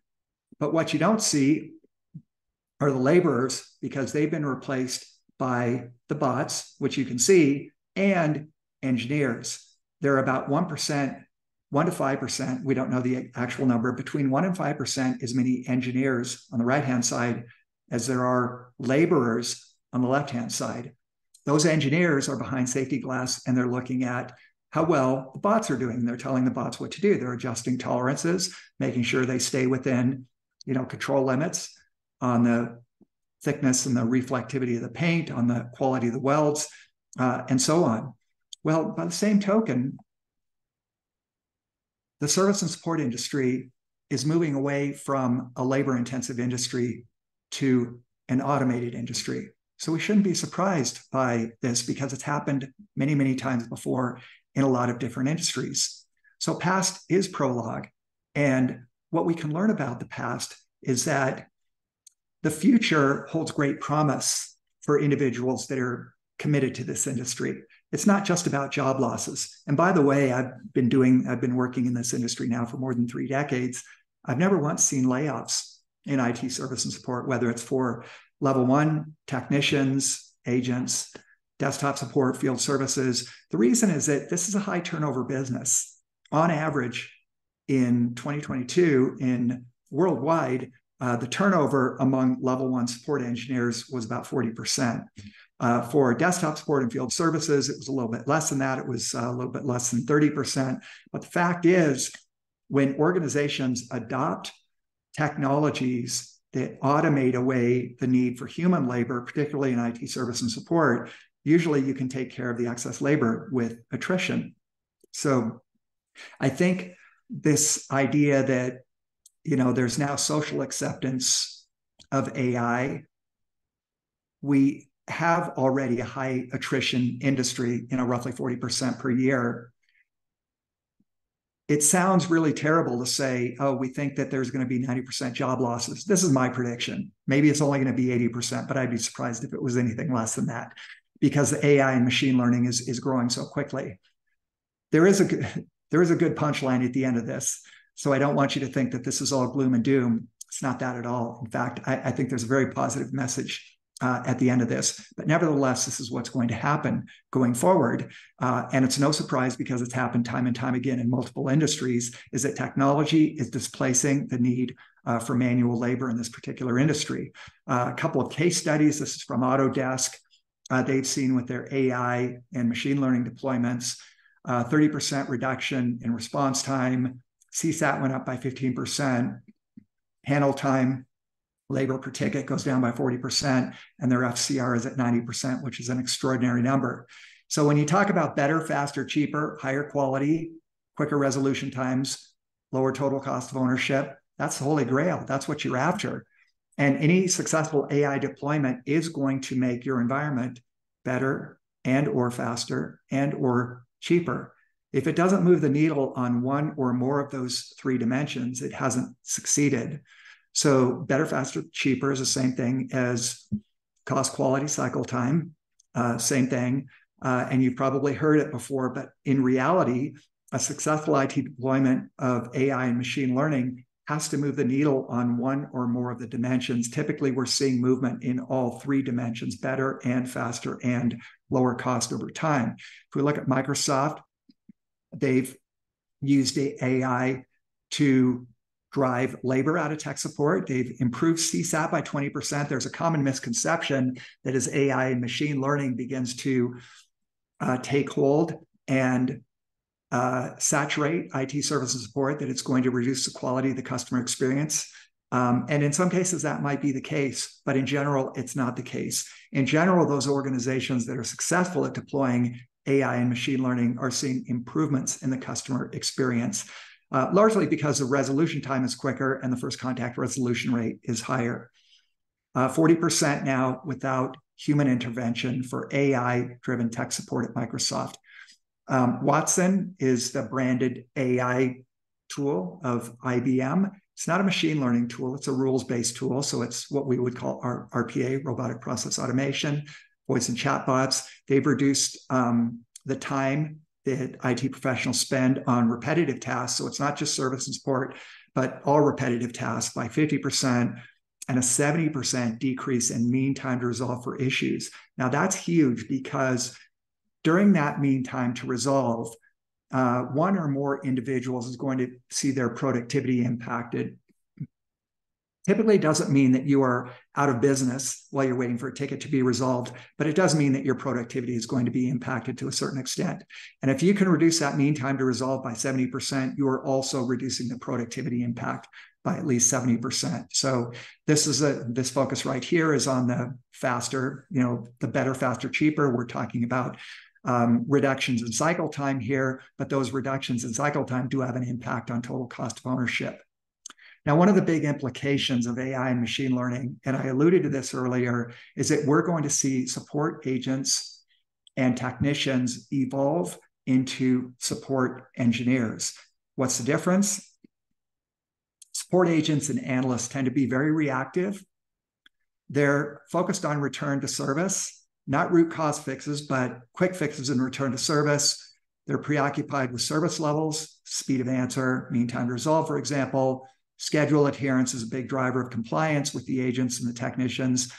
But what you don't see are the laborers because they've been replaced by the bots, which you can see, and engineers. They're about 1%, 1 to 5%. We don't know the actual number. Between 1 and 5% as many engineers on the right hand side as there are laborers on the left hand side. Those engineers are behind safety glass and they're looking at how well the bots are doing. They're telling the bots what to do. They're adjusting tolerances, making sure they stay within, you know, control limits on the thickness and the reflectivity of the paint, on the quality of the welds, uh, and so on. Well, by the same token, the service and support industry is moving away from a labor intensive industry to an automated industry. So we shouldn't be surprised by this because it's happened many, many times before in a lot of different industries. So past is prologue. And what we can learn about the past is that the future holds great promise for individuals that are committed to this industry. It's not just about job losses. And by the way, I've been doing, I've been working in this industry now for more than three decades. I've never once seen layoffs in IT service and support, whether it's for level one technicians, agents, desktop support, field services. The reason is that this is a high turnover business. On average, in 2022, in worldwide, uh, the turnover among level one support engineers was about 40%. Uh, for desktop support and field services, it was a little bit less than that. It was uh, a little bit less than 30%. But the fact is, when organizations adopt technologies that automate away the need for human labor, particularly in IT service and support, usually you can take care of the excess labor with attrition. So I think this idea that you know there's now social acceptance of AI. We have already a high attrition industry, you know, roughly 40% per year. It sounds really terrible to say, oh, we think that there's going to be 90% job losses. This is my prediction. Maybe it's only going to be 80%, but I'd be surprised if it was anything less than that because the AI and machine learning is, is growing so quickly. There is a there is a good punchline at the end of this. So I don't want you to think that this is all gloom and doom. It's not that at all. In fact, I, I think there's a very positive message uh, at the end of this. But nevertheless, this is what's going to happen going forward. Uh, and it's no surprise because it's happened time and time again in multiple industries, is that technology is displacing the need uh, for manual labor in this particular industry. Uh, a couple of case studies. This is from Autodesk. Uh, they've seen with their AI and machine learning deployments, 30% uh, reduction in response time. CSAT went up by 15%. Handle time labor per ticket goes down by 40%, and their FCR is at 90%, which is an extraordinary number. So when you talk about better, faster, cheaper, higher quality, quicker resolution times, lower total cost of ownership, that's the holy grail. That's what you're after. And any successful AI deployment is going to make your environment better and or faster and or cheaper. If it doesn't move the needle on one or more of those three dimensions, it hasn't succeeded. So better, faster, cheaper is the same thing as cost, quality, cycle time, uh, same thing. Uh, and you've probably heard it before, but in reality, a successful IT deployment of AI and machine learning has to move the needle on one or more of the dimensions. Typically, we're seeing movement in all three dimensions better and faster and lower cost over time. If we look at Microsoft, they've used AI to drive labor out of tech support. They've improved CSAT by 20%. There's a common misconception that as AI and machine learning begins to uh, take hold and uh, saturate IT service and support, that it's going to reduce the quality of the customer experience. Um, and in some cases, that might be the case, but in general, it's not the case. In general, those organizations that are successful at deploying AI and machine learning are seeing improvements in the customer experience uh, largely because the resolution time is quicker and the first contact resolution rate is higher. Uh, 40% now without human intervention for AI driven tech support at Microsoft. Um, Watson is the branded AI tool of IBM. It's not a machine learning tool, it's a rules based tool. So it's what we would call our RPA, robotic process automation, voice and chatbots. They've reduced um, the time that IT professionals spend on repetitive tasks. So it's not just service and support, but all repetitive tasks by 50% and a 70% decrease in mean time to resolve for issues. Now that's huge because during that mean time to resolve, uh, one or more individuals is going to see their productivity impacted typically doesn't mean that you are out of business while you're waiting for a ticket to be resolved, but it does mean that your productivity is going to be impacted to a certain extent. And if you can reduce that mean time to resolve by 70%, you are also reducing the productivity impact by at least 70%. So this is a this focus right here is on the faster, you know, the better, faster, cheaper. We're talking about um, reductions in cycle time here, but those reductions in cycle time do have an impact on total cost of ownership. Now, one of the big implications of AI and machine learning, and I alluded to this earlier, is that we're going to see support agents and technicians evolve into support engineers. What's the difference? Support agents and analysts tend to be very reactive. They're focused on return to service. not root cause fixes, but quick fixes and return to service. They're preoccupied with service levels, speed of answer, mean time to resolve, for example. Schedule adherence is a big driver of compliance with the agents and the technicians.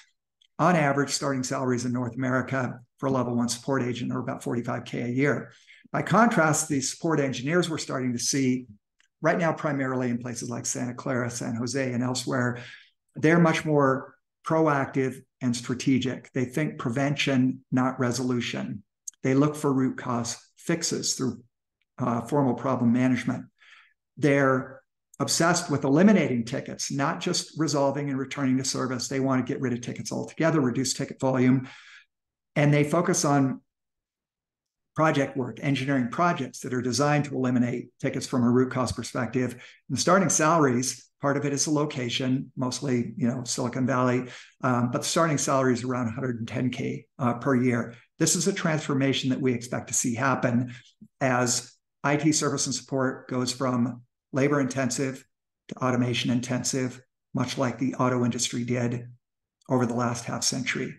On average, starting salaries in North America for a level one support agent are about 45K a year. By contrast, the support engineers we're starting to see right now, primarily in places like Santa Clara, San Jose, and elsewhere, they're much more proactive and strategic. They think prevention, not resolution. They look for root cause fixes through uh, formal problem management. They're obsessed with eliminating tickets, not just resolving and returning to service. They want to get rid of tickets altogether, reduce ticket volume. And they focus on project work, engineering projects that are designed to eliminate tickets from a root cause perspective. And the starting salaries, part of it is the location, mostly you know Silicon Valley, um, but the starting salary is around 110k uh, per year. This is a transformation that we expect to see happen as IT service and support goes from labor intensive to automation intensive, much like the auto industry did over the last half century.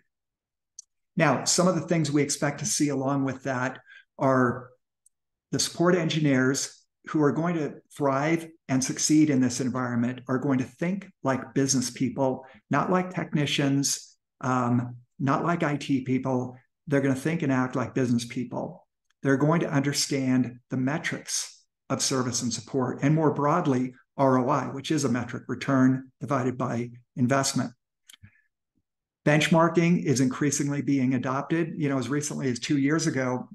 Now, some of the things we expect to see along with that are the support engineers who are going to thrive and succeed in this environment are going to think like business people, not like technicians, um, not like IT people. They're going to think and act like business people. They're going to understand the metrics of service and support, and more broadly, ROI, which is a metric return divided by investment. Benchmarking is increasingly being adopted. You know, as recently as two years ago,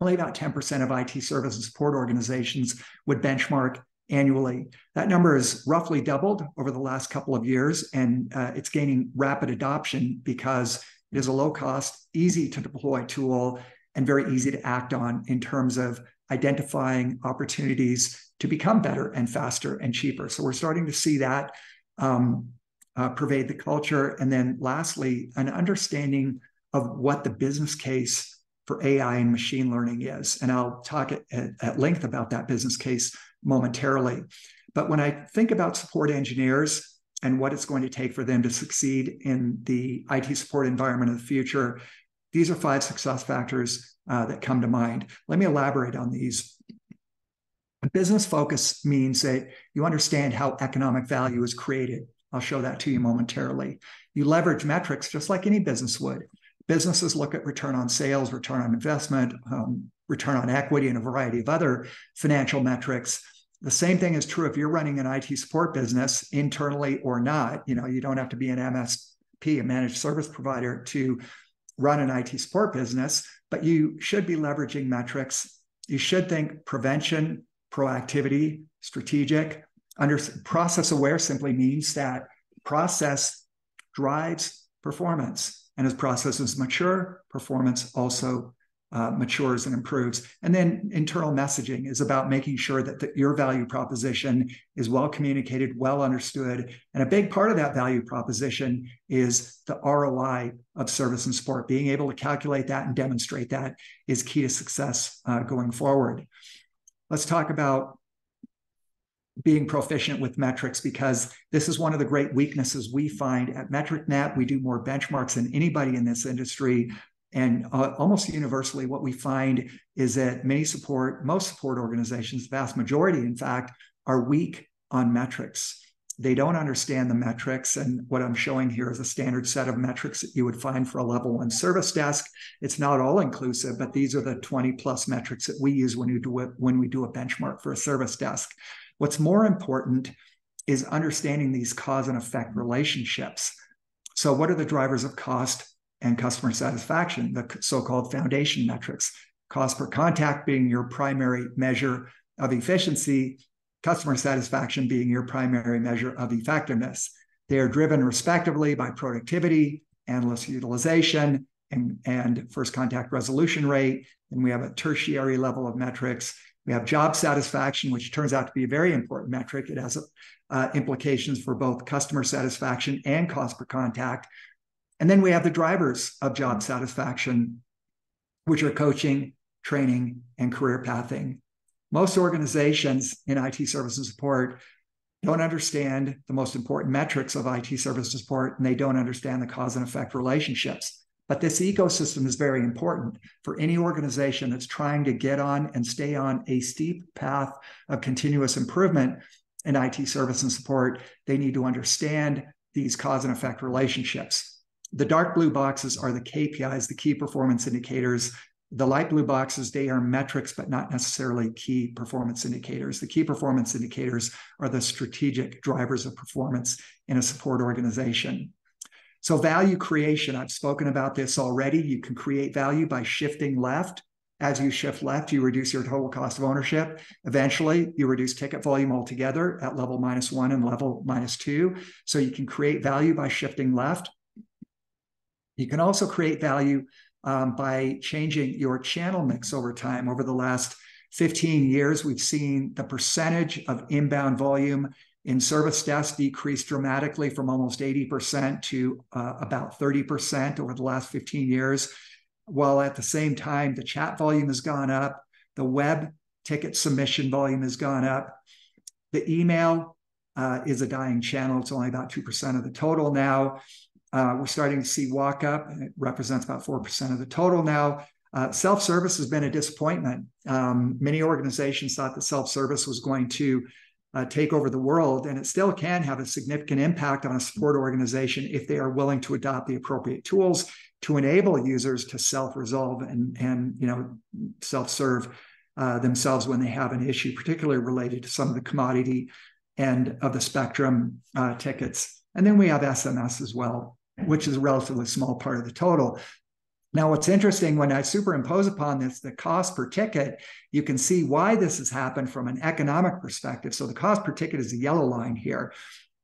only about 10% of IT service and support organizations would benchmark annually. That number has roughly doubled over the last couple of years, and uh, it's gaining rapid adoption because it is a low cost, easy to deploy tool and very easy to act on in terms of identifying opportunities to become better and faster and cheaper. So we're starting to see that um, uh, pervade the culture. And then lastly, an understanding of what the business case for AI and machine learning is. And I'll talk at, at, length about that business case momentarily. But when I think about support engineers and what it's going to take for them to succeed in the IT support environment of the future, these are five success factors uh, that come to mind. Let me elaborate on these. Business focus means that you understand how economic value is created. I'll show that to you momentarily. You leverage metrics just like any business would. Businesses look at return on sales, return on investment, um, return on equity, and a variety of other financial metrics. The same thing is true if you're running an IT support business internally or not. You know, you don't have to be an MSP, a managed service provider, to run an IT support business, but you should be leveraging metrics. You should think prevention, proactivity, strategic. Under process aware simply means that process drives performance. And as processes mature, performance also uh, matures and improves. And then internal messaging is about making sure that the, your value proposition is well communicated, well understood. And a big part of that value proposition is the ROI of service and support. Being able to calculate that and demonstrate that is key to success uh, going forward. Let's talk about being proficient with metrics because this is one of the great weaknesses we find at MetricNet. We do more benchmarks than anybody in this industry. And uh, almost universally, what we find is that many support, most support organizations, the vast majority, in fact, are weak on metrics. They don't understand the metrics. And what I'm showing here is a standard set of metrics that you would find for a level one service desk. It's not all inclusive, but these are the 20 plus metrics that we use when we do it, when we do a benchmark for a service desk. What's more important is understanding these cause and effect relationships. So, what are the drivers of cost and customer satisfaction, the so called foundation metrics? Cost per contact being your primary measure of efficiency, customer satisfaction being your primary measure of effectiveness. They are driven respectively by productivity, analyst utilization, and, and first contact resolution rate. And we have a tertiary level of metrics we have job satisfaction, which turns out to be a very important metric. It has uh, implications for both customer satisfaction and cost per contact. And then we have the drivers of job mm-hmm. satisfaction, which are coaching, training, and career pathing. Most organizations in IT service and support don't understand the most important metrics of IT service and support, and they don't understand the cause and effect relationships. But this ecosystem is very important for any organization that's trying to get on and stay on a steep path of continuous improvement in IT service and support. They need to understand these cause and effect relationships. The dark blue boxes are the KPIs, the key performance indicators. The light blue boxes, they are metrics, but not necessarily key performance indicators. The key performance indicators are the strategic drivers of performance in a support organization. So, value creation, I've spoken about this already. You can create value by shifting left. As you shift left, you reduce your total cost of ownership. Eventually, you reduce ticket volume altogether at level minus one and level minus two. So, you can create value by shifting left. You can also create value um, by changing your channel mix over time. Over the last 15 years, we've seen the percentage of inbound volume in service desk decreased dramatically from almost 80% to uh, about 30% over the last 15 years, while at the same time, the chat volume has gone up, the web ticket submission volume has gone up, the email uh, is a dying channel. It's only about 2% of the total now. Uh, we're starting to see walk up, it represents about 4% of the total now. Uh, self service has been a disappointment. Um, many organizations thought that self service was going to uh, take over the world, and it still can have a significant impact on a support organization if they are willing to adopt the appropriate tools to enable users to self-resolve and and you know self-serve uh, themselves when they have an issue, particularly related to some of the commodity end of the spectrum uh, tickets. And then we have SMS as well, which is a relatively small part of the total. Now, what's interesting when I superimpose upon this the cost per ticket, you can see why this has happened from an economic perspective. So the cost per ticket is the yellow line here.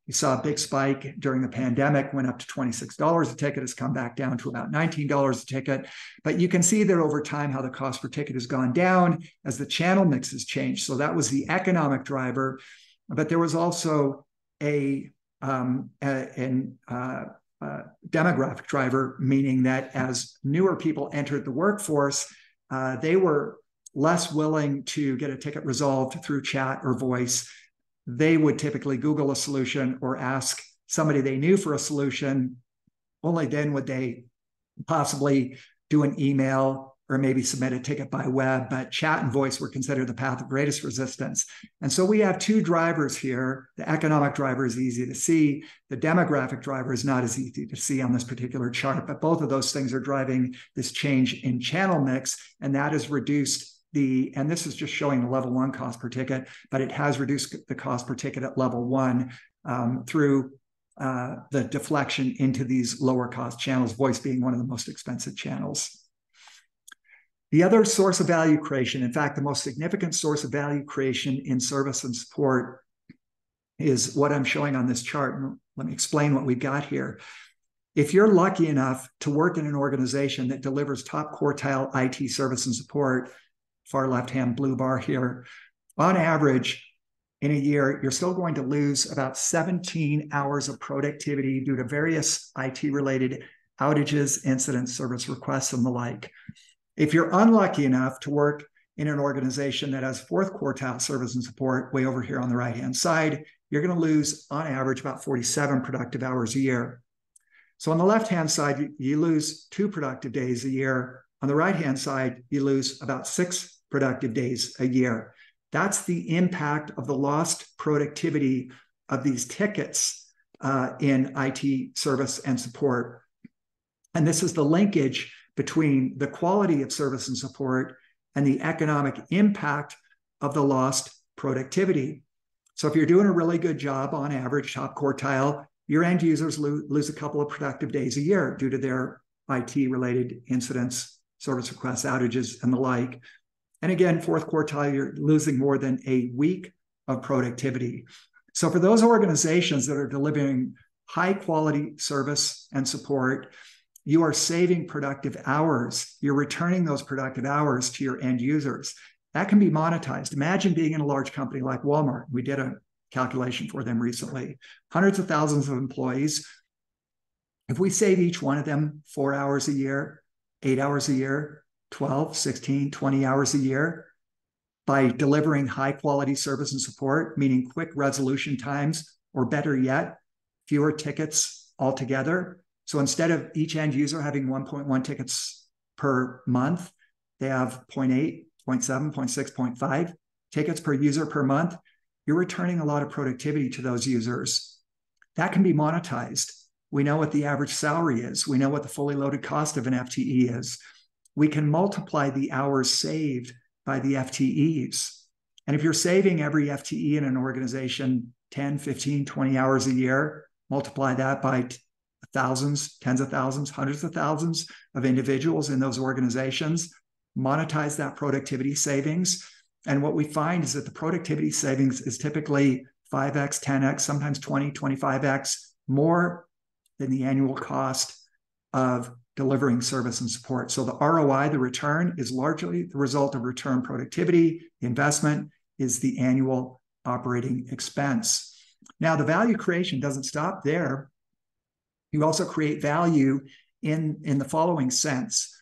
You saw a big spike during the pandemic, went up to $26 a ticket, has come back down to about $19 a ticket. But you can see that over time how the cost per ticket has gone down as the channel mix has changed. So that was the economic driver. But there was also a um, an uh, uh, demographic driver, meaning that as newer people entered the workforce, uh, they were less willing to get a ticket resolved through chat or voice. They would typically Google a solution or ask somebody they knew for a solution. Only then would they possibly do an email or maybe submit a ticket by web, but chat and voice were considered the path of greatest resistance. And so we have two drivers here. The economic driver is easy to see. The demographic driver is not as easy to see on this particular chart, but both of those things are driving this change in channel mix, and that has reduced the, and this is just showing the level one cost per ticket, but it has reduced the cost per ticket at level one um, through uh, the deflection into these lower cost channels, voice being one of the most expensive channels. The other source of value creation, in fact, the most significant source of value creation in service and support is what I'm showing on this chart. And Let me explain what we've got here. If you're lucky enough to work in an organization that delivers top quartile IT service and support, far left hand blue bar here, on average, in a year, you're still going to lose about 17 hours of productivity due to various IT related outages, incidents, service requests, and the like. If you're unlucky enough to work in an organization that has fourth quartile service and support, way over here on the right hand side, you're going to lose on average about 47 productive hours a year. So on the left hand side, you, lose two productive days a year. On the right hand side, you lose about six productive days a year. That's the impact of the lost productivity of these tickets uh, in IT service and support. And this is the linkage between the quality of service and support and the economic impact of the lost productivity. So if you're doing a really good job on average, top quartile, your end users lo- lose a couple of productive days a year due to their IT related incidents, service requests, outages, and the like. And again, fourth quartile, you're losing more than a week of productivity. So for those organizations that are delivering high quality service and support, you are saving productive hours. You're returning those productive hours to your end users. That can be monetized. Imagine being in a large company like Walmart. We did a calculation for them recently. Hundreds of thousands of employees. If we save each one of them four hours a year, eight hours a year, 12, 16, 20 hours a year, by delivering high quality service and support, meaning quick resolution times, or better yet, fewer tickets altogether, So instead of each end user having 1.1 tickets per month, they have 0.8, 0.7, 0.6, 0.5 tickets per user per month. You're returning a lot of productivity to those users. That can be monetized. We know what the average salary is. We know what the fully loaded cost of an FTE is. We can multiply the hours saved by the FTEs. And if you're saving every FTE in an organization 10, 15, 20 hours a year, multiply that by thousands, tens of thousands, hundreds of thousands of individuals in those organizations, monetize that productivity savings. And what we find is that the productivity savings is typically 5x, 10x, sometimes 20, 25x more than the annual cost of delivering service and support. So the ROI, the return, is largely the result of return productivity. Investment is the annual operating expense. Now, the value creation doesn't stop there. You also create value in, in the following sense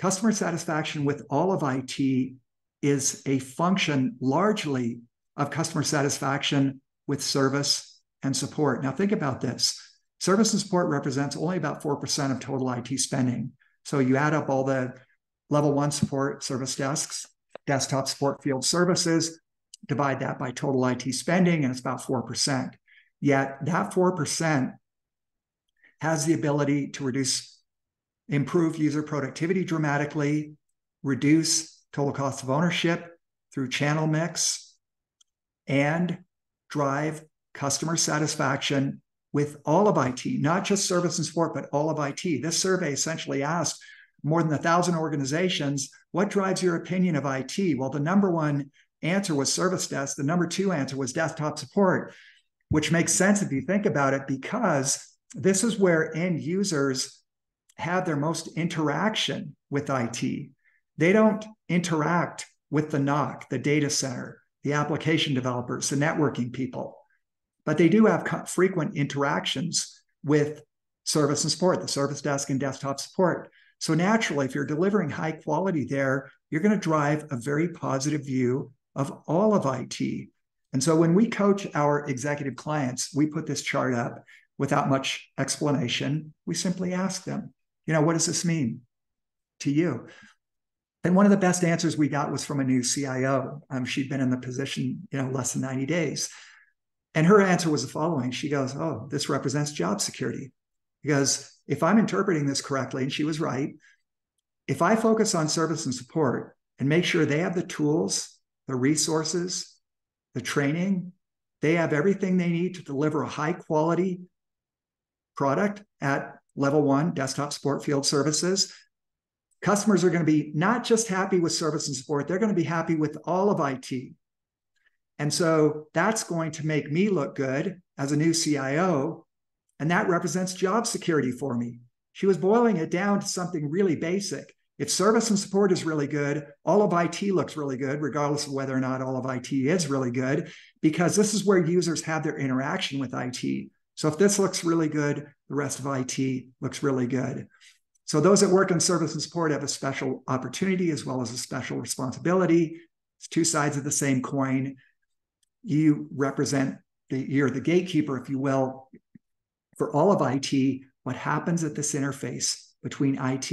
customer satisfaction with all of IT is a function largely of customer satisfaction with service and support. Now, think about this service and support represents only about 4% of total IT spending. So you add up all the level one support service desks, desktop support field services, divide that by total IT spending, and it's about 4%. Yet that 4% has the ability to reduce, improve user productivity dramatically, reduce total cost of ownership through channel mix, and drive customer satisfaction with all of IT, not just service and support, but all of IT. This survey essentially asked more than a thousand organizations, what drives your opinion of IT? Well, the number one answer was service desk. The number two answer was desktop support, which makes sense if you think about it, because this is where end users have their most interaction with IT. They don't interact with the NOC, the data center, the application developers, the networking people, but they do have frequent interactions with service and support, the service desk and desktop support. So naturally, if you're delivering high quality there, you're going to drive a very positive view of all of IT. And so when we coach our executive clients, we put this chart up without much explanation. We simply ask them, you know, what does this mean to you? And one of the best answers we got was from a new CIO. Um, she'd been in the position, you know, less than 90 days. And her answer was the following. She goes, Oh, this represents job security. Because if I'm interpreting this correctly, and she was right, if I focus on service and support and make sure they have the tools the resources, the training. They have everything they need to deliver a high quality product at level one desktop support field services. Customers are going to be not just happy with service and support, they're going to be happy with all of IT. And so that's going to make me look good as a new CIO. And that represents job security for me. She was boiling it down to something really basic. If service and support is really good, all of IT looks really good, regardless of whether or not all of IT is really good, because this is where users have their interaction with IT. So if this looks really good, the rest of IT looks really good. So those that work in service and support have a special opportunity as well as a special responsibility. It's two sides of the same coin. You represent the, you're the gatekeeper, if you will, for all of IT. What happens at this interface between IT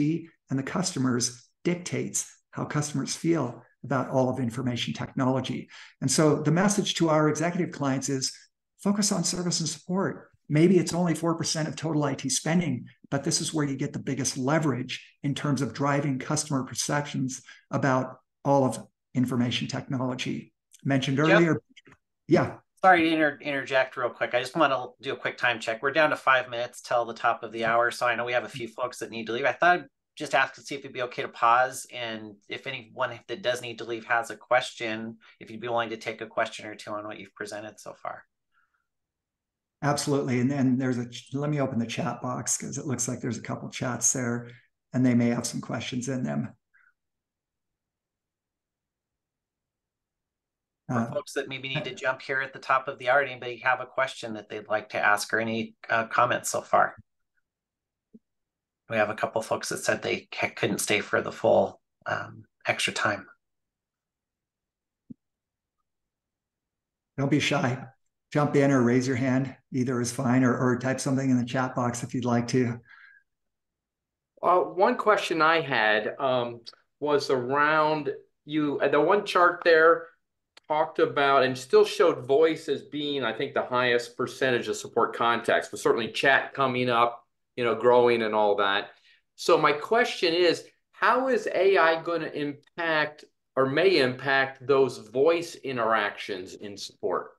and the customers dictates how customers feel about all of information technology. And so the message to our executive clients is focus on service and support. Maybe it's only 4% of total IT spending, but this is where you get the biggest leverage in terms of driving customer perceptions about all of information technology. Mentioned earlier. Yep. Yeah. Sorry to inter- interject real quick. I just want to do a quick time check. We're down to five minutes till the top of the hour. So I know we have a few folks that need to leave. I thought I'd just ask to see if it'd be okay to pause. And if anyone that does need to leave has a question, if you'd be willing to take a question or two on what you've presented so far. Absolutely. And then there's a, let me open the chat box because it looks like there's a couple chats there and they may have some questions in them. For uh, folks that maybe need to jump here at the top of the hour, anybody have a question that they'd like to ask or any uh, comments so far? we have a couple folks that said they couldn't stay for the full um, extra time. Don't be shy. Jump in or raise your hand. Either is fine, or, or type something in the chat box if you'd like to. Uh, one question I had um, was around you. Uh, the one chart there talked about and still showed voice as being, I think, the highest percentage of support contacts, but certainly chat coming up, you know, growing and all that. So my question is, how is AI going to impact or may impact those voice interactions in support?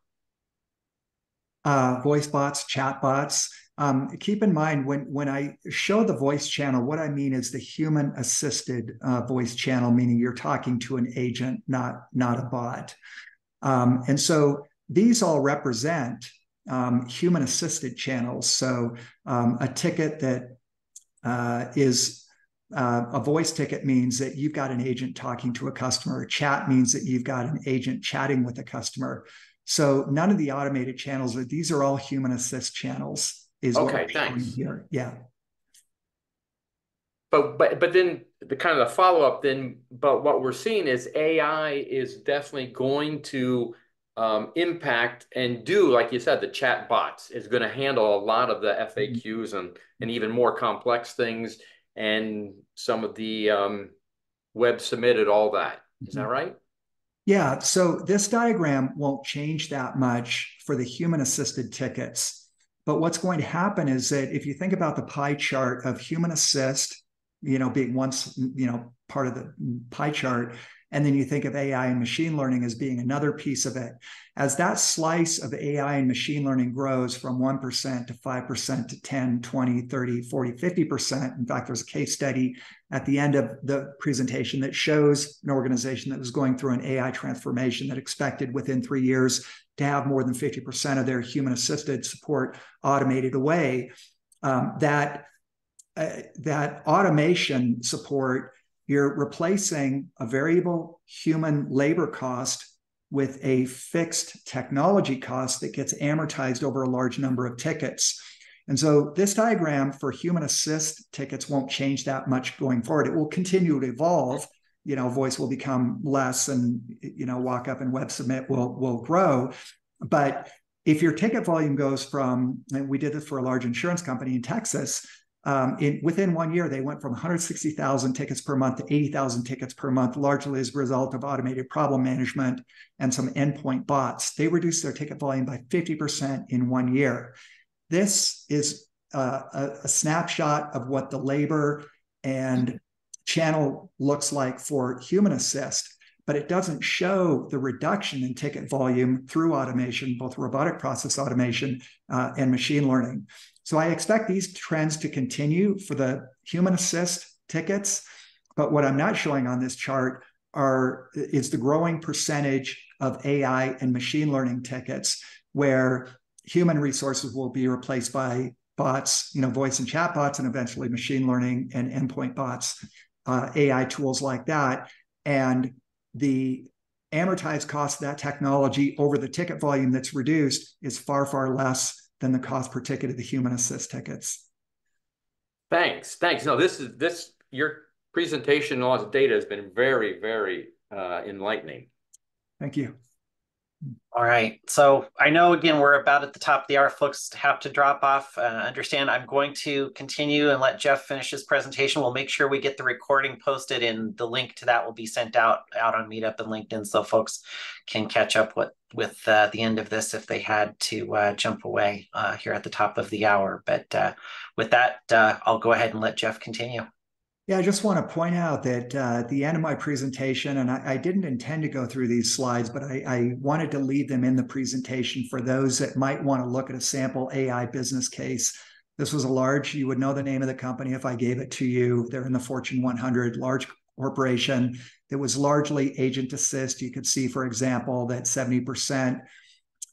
Uh, voice bots, chat bots. Um, keep in mind when when I show the voice channel, what I mean is the human assisted uh, voice channel, meaning you're talking to an agent, not not a bot. Um, and so these all represent um, human assisted channels. So um, a ticket that uh, is uh, a voice ticket means that you've got an agent talking to a customer. A chat means that you've got an agent chatting with a customer. So none of the automated channels but these are all human assist channels. Is okay, thanks. Here, yeah. But but but then the kind of the follow up then, but what we're seeing is AI is definitely going to um, impact and do like you said, the chat bots is going to handle a lot of the FAQs mm-hmm. and and even more complex things and some of the um, web submitted, all that. Is that mm-hmm. right? Yeah. So this diagram won't change that much for the human assisted tickets. But what's going to happen is that if you think about the pie chart of human assist, you know, being once, you know, part of the pie chart, and then you think of AI and machine learning as being another piece of it. As that slice of AI and machine learning grows from 1% to 5% to 10, 20, 30, 40, 50%, in fact, there's a case study at the end of the presentation that shows an organization that was going through an AI transformation that expected within three years to have more than 50% of their human assisted support automated away. Um, that uh, that automation support you're replacing a variable human labor cost with a fixed technology cost that gets amortized over a large number of tickets. And so this diagram for human assist tickets won't change that much going forward. It will continue to evolve. You know, voice will become less and you know, walk up and web submit will will grow. But if your ticket volume goes from, and we did this for a large insurance company in Texas, um, in within one year, they went from 160,000 tickets per month to 80,000 tickets per month, largely as a result of automated problem management and some endpoint bots. They reduced their ticket volume by 50% in one year. This is uh, a, a snapshot of what the labor and channel looks like for human assist but it doesn't show the reduction in ticket volume through automation, both robotic process automation uh, and machine learning. So I expect these trends to continue for the human assist tickets. But what I'm not showing on this chart are is the growing percentage of AI and machine learning tickets where human resources will be replaced by bots, you know, voice and chat bots, and eventually machine learning and endpoint bots, uh, AI tools like that. And the amortized cost of that technology over the ticket volume that's reduced is far, far less than the cost per ticket of the human assist tickets. Thanks. Thanks. No, this is this your presentation and all this data has been very, very uh, enlightening. Thank you. All right. So I know again we're about at the top of the hour. Folks have to drop off. Uh, understand I'm going to continue and let Jeff finish his presentation. We'll make sure we get the recording posted, and the link to that will be sent out out on Meetup and LinkedIn, so folks can catch up with with uh, the end of this if they had to uh, jump away uh, here at the top of the hour. But uh, with that, uh, I'll go ahead and let Jeff continue. Yeah, I just want to point out that uh, at the end of my presentation, and I, I, didn't intend to go through these slides, but I, I, wanted to leave them in the presentation for those that might want to look at a sample AI business case. This was a large, you would know the name of the company if I gave it to you. They're in the Fortune 100, large corporation that was largely agent assist. You could see, for example, that 70%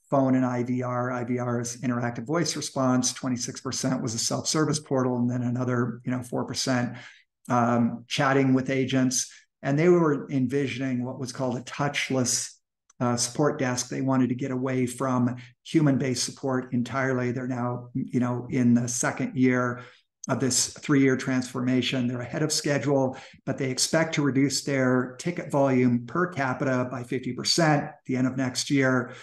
phone and IVR. IVR is interactive voice response. 26% was a self-service portal, and then another, you know, 4% um, chatting with agents, and they were envisioning what was called a touchless uh, support desk. They wanted to get away from human-based support entirely. They're now, you know, in the second year of this three-year transformation. They're ahead of schedule, but they expect to reduce their ticket volume per capita by 50% at the end of next year.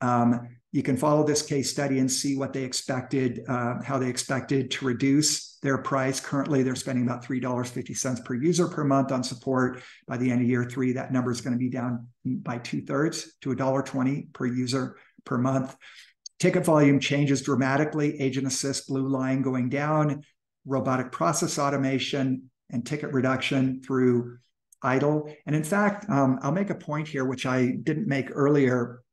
Um, you can follow this case study and see what they expected, uh, how they expected to reduce their price. Currently, they're spending about $3.50 per user per month on support. By the end of year three, that number is going to be down by two thirds to $1.20 per user per month. Ticket volume changes dramatically. Agent Assist, blue line going down, robotic process automation, and ticket reduction through idle. And in fact, um, I'll make a point here, which I didn't make earlier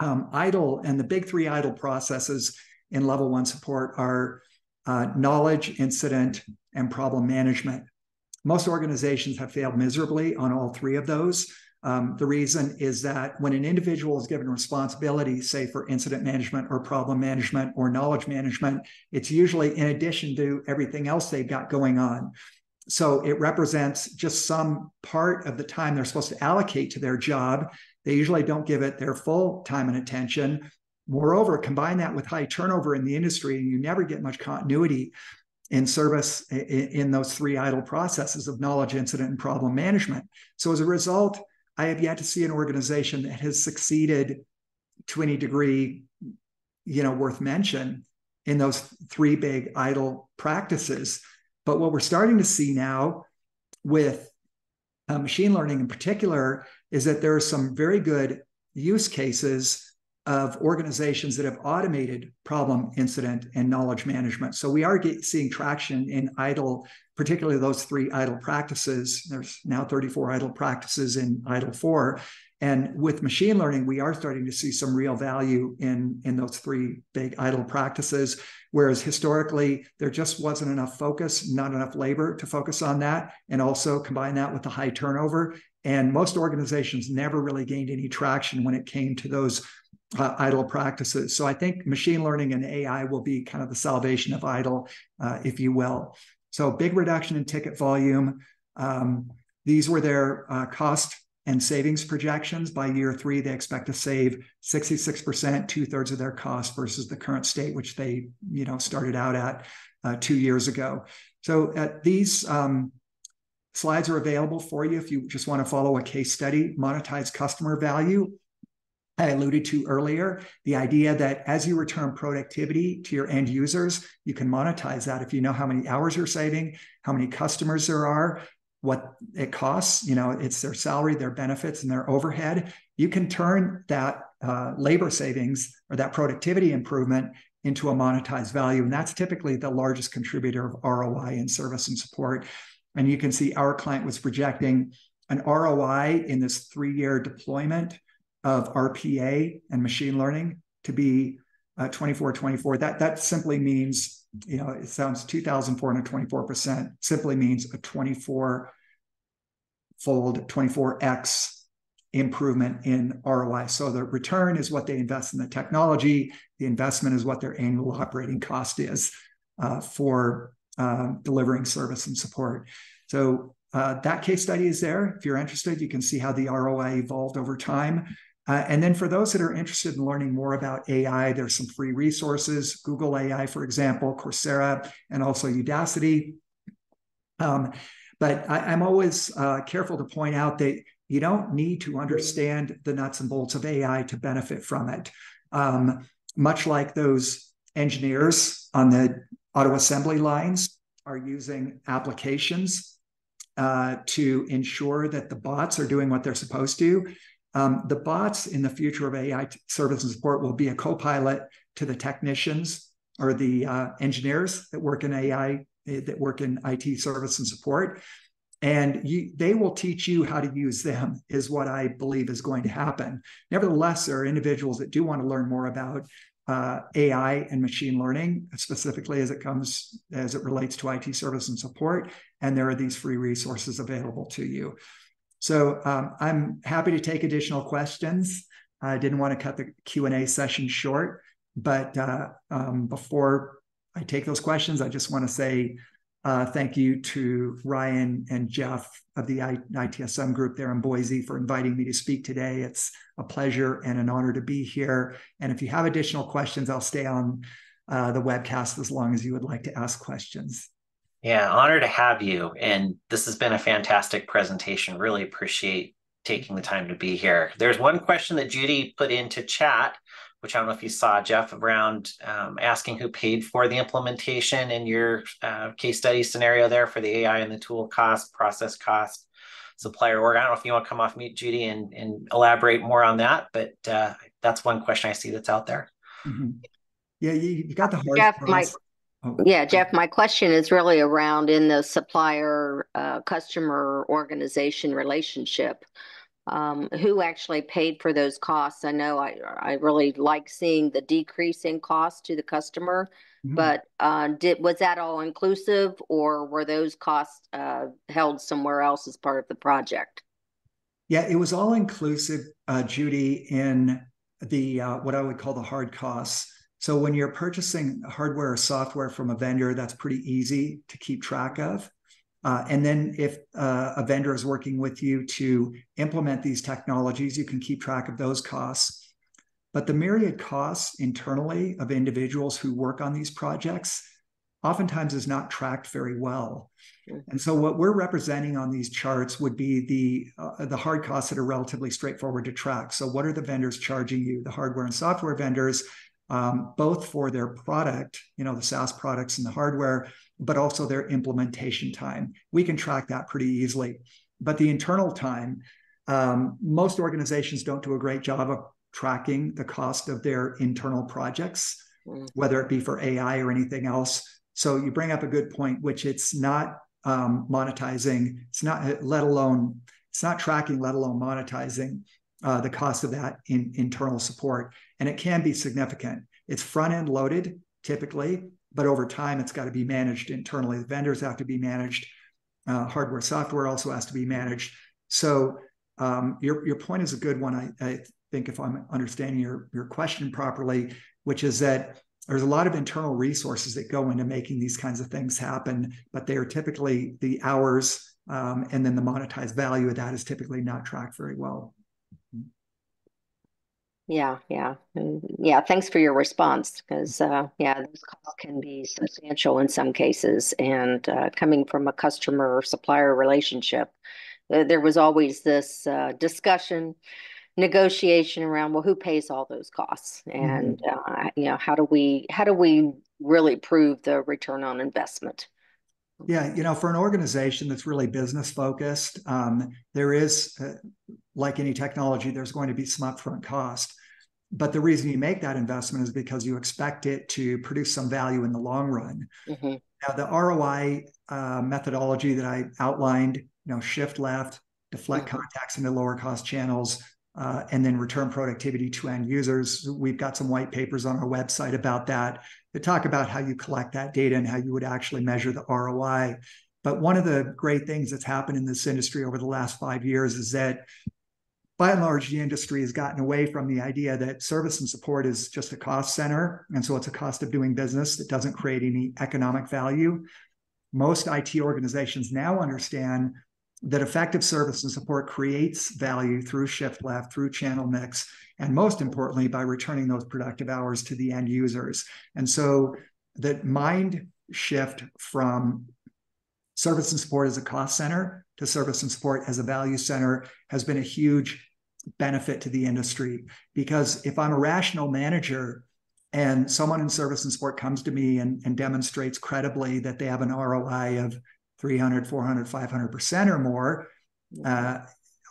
um, ITIL and the big three ITIL processes in level one support are uh, knowledge, incident, and problem management. Most organizations have failed miserably on all three of those. Um, the reason is that when an individual is given responsibility, say for incident management or problem management or knowledge management, it's usually in addition to everything else they've got going on. So it represents just some part of the time they're supposed to allocate to their job they usually don't give it their full time and attention. Moreover, combine that with high turnover in the industry, and you never get much continuity in service in, those three ITIL processes of knowledge, incident, and problem management. So as a result, I have yet to see an organization that has succeeded to any degree, you know, worth mention in those three big ITIL practices. But what we're starting to see now with uh, machine learning in particular is that there are some very good use cases of organizations that have automated problem incident and knowledge management. So we are get, seeing traction in ITIL, particularly those three ITIL practices. There's now 34 ITIL practices in ITIL 4. And with machine learning, we are starting to see some real value in, in those three big ITIL practices. Whereas historically, there just wasn't enough focus, not enough labor to focus on that. And also combine that with the high turnover. And most organizations never really gained any traction when it came to those uh, ITIL practices. So I think machine learning and AI will be kind of the salvation of ITIL, uh, if you will. So big reduction in ticket volume. Um, these were their uh, cost and savings projections. By year three, they expect to save 66%, two thirds of their cost versus the current state, which they you know started out at uh, two years ago. So uh, these um, slides are available for you if you just want to follow a case study, monetize customer value. I alluded to earlier the idea that as you return productivity to your end users, you can monetize that if you know how many hours you're saving, how many customers there are, what it costs. You know, it's their salary, their benefits, and their overhead. You can turn that uh, labor savings or that productivity improvement into a monetized value. And that's typically the largest contributor of ROI in service and support. And you can see our client was projecting an ROI in this three year deployment of RPA and machine learning to be uh, 24 24. That, that simply means you know, it sounds 2,424% simply means a 24 fold, 24x improvement in ROI. So the return is what they invest in the technology, the investment is what their annual operating cost is uh, for uh, delivering service and support. So uh, that case study is there. If you're interested, you can see how the ROI evolved over time. Uh, and then for those that are interested in learning more about AI, there's some free resources, Google AI, for example, Coursera, and also Udacity. Um, but I, am always uh, careful to point out that you don't need to understand the nuts and bolts of AI to benefit from it. Um, much like those engineers on the auto assembly lines are using applications uh, to ensure that the bots are doing what they're supposed to. Um, the bots in the future of AI service and support will be a co-pilot to the technicians or the uh, engineers that work in AI, eh, that work in IT service and support. And you, they will teach you how to use them, is what I believe is going to happen. Nevertheless, there are individuals that do want to learn more about uh, AI and machine learning, specifically as it comes as it relates to IT service and support. And there are these free resources available to you. So um, I'm happy to take additional questions. I didn't want to cut the Q&A session short, but uh, um, before I take those questions, I just want to say uh, thank you to Ryan and Jeff of the ITSM group there in Boise for inviting me to speak today. It's a pleasure and an honor to be here. And if you have additional questions, I'll stay on uh, the webcast as long as you would like to ask questions. Yeah, honor to have you. And this has been a fantastic presentation. Really appreciate taking the time to be here. There's one question that Judy put into chat which I don't know if you saw Jeff around um, asking who paid for the implementation in your uh, case study scenario there for the AI and the tool cost, process cost, supplier org. I don't know if you want to come off mute, Judy, and, and elaborate more on that, but uh, that's one question I see that's out there. Mm-hmm. Yeah, you, you, got the hard Jeff, my, oh. yeah, Jeff, my question is really around in the supplier uh, customer organization relationship um, who actually paid for those costs. I know I, I really like seeing the decrease in cost to the customer, mm-hmm. but uh, did was that all inclusive or were those costs uh, held somewhere else as part of the project? Yeah, it was all inclusive, uh, Judy, in the uh, what I would call the hard costs. So when you're purchasing hardware or software from a vendor, that's pretty easy to keep track of. Uh, and then if uh, a vendor is working with you to implement these technologies, you can keep track of those costs. But the myriad costs internally of individuals who work on these projects oftentimes is not tracked very well. And so what we're representing on these charts would be the uh, the hard costs that are relatively straightforward to track. So what are the vendors charging you? The hardware and software vendors, um, both for their product, you know, the SaaS products and the hardware, but also their implementation time. We can track that pretty easily. But the internal time, um, most organizations don't do a great job of tracking the cost of their internal projects, mm. whether it be for AI or anything else. So you bring up a good point, which it's not um, monetizing, it's not, let alone, it's not tracking, let alone monetizing uh, the cost of that in internal support. And it can be significant. It's front end loaded typically, but over time it's got to be managed internally. The vendors have to be managed. Uh, hardware, software also has to be managed. So um, your your point is a good one. I, I think if I'm understanding your your question properly, which is that there's a lot of internal resources that go into making these kinds of things happen, but they are typically the hours um, and then the monetized value of that is typically not tracked very well. Yeah, yeah, and yeah. Thanks for your response, because uh, yeah, those costs can be substantial in some cases. And uh, coming from a customer supplier relationship, uh, there was always this uh, discussion, negotiation around well, who pays all those costs, and mm-hmm. Uh, you know, how do we how do we really prove the return on investment? Yeah, you know, for an organization that's really business focused, um, there is, uh, like any technology, there's going to be some upfront cost. But the reason you make that investment is because you expect it to produce some value in the long run. Mm-hmm. Now, the ROI uh, methodology that I outlined, you know, shift left, deflect mm-hmm. contacts into lower cost channels, uh, and then return productivity to end users. We've got some white papers on our website about that that talk about how you collect that data and how you would actually measure the ROI. But one of the great things that's happened in this industry over the last five years is that by and large, the industry has gotten away from the idea that service and support is just a cost center. And so it's a cost of doing business that doesn't create any economic value. Most IT organizations now understand that effective service and support creates value through shift left, through channel mix, and most importantly, by returning those productive hours to the end users. And so that mind shift from service and support as a cost center to service and support as a value center has been a huge benefit to the industry because if I'm a rational manager and someone in service and support comes to me and, and demonstrates credibly that they have an ROI of 300, 400, 500% or more, uh,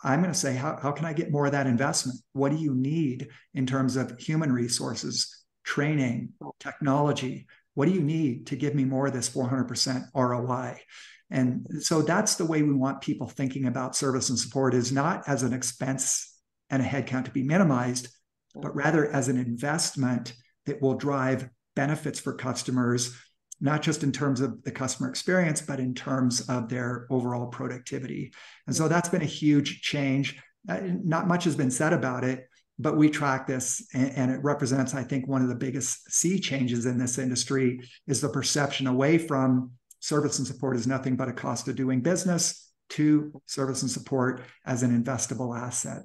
I'm going to say, how, how can I get more of that investment? What do you need in terms of human resources, training, technology? What do you need to give me more of this 400% ROI? And so that's the way we want people thinking about service and support is not as an expense and a headcount to be minimized, but rather as an investment that will drive benefits for customers, not just in terms of the customer experience, but in terms of their overall productivity. And so that's been a huge change. Uh, not much has been said about it, but we track this and, it represents, I think, one of the biggest sea changes in this industry is the perception away from service and support is nothing but a cost of doing business to service and support as an investable asset.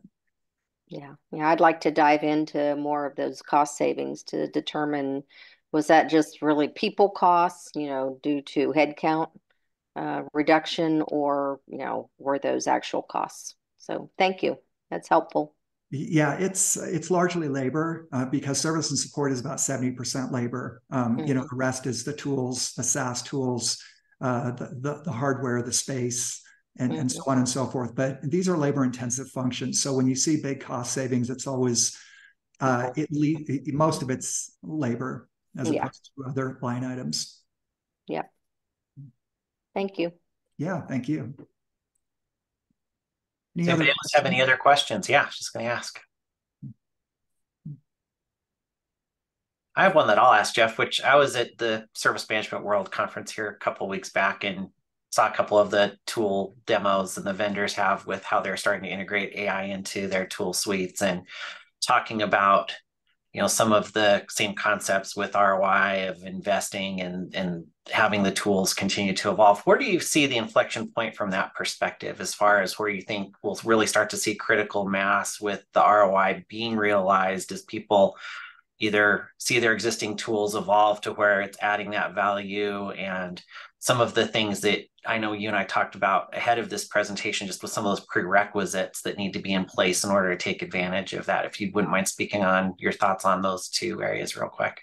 Yeah, yeah, I'd like to dive into more of those cost savings to determine was that just really people costs, you know, due to headcount uh, reduction, or you know, were those actual costs? So, thank you. That's helpful. Yeah, it's it's largely labor uh, because service and support is about seventy percent labor. Um, mm-hmm. You know, the rest is the tools, the SaaS tools, uh, the, the, the hardware, the space, and mm-hmm. and so on and so forth. But these are labor intensive functions. So when you see big cost savings, it's always uh, it, it most of it's labor as yeah. opposed to other line items. Yeah. Thank you. Yeah, thank you. Any Does anybody else have any other questions? Yeah, just going to ask. I have one that I'll ask Jeff, which I was at the Service Management World conference here a couple weeks back and saw a couple of the tool demos and the vendors have with how they're starting to integrate AI into their tool suites and talking about you know some of the same concepts with ROI of investing and and having the tools continue to evolve. Where do you see the inflection point from that perspective, as far as where you think we'll really start to see critical mass with the ROI being realized as people either see their existing tools evolve to where it's adding that value and some of the things that I know you and I talked about ahead of this presentation, just with some of those prerequisites that need to be in place in order to take advantage of that. If you wouldn't mind speaking on your thoughts on those two areas real quick.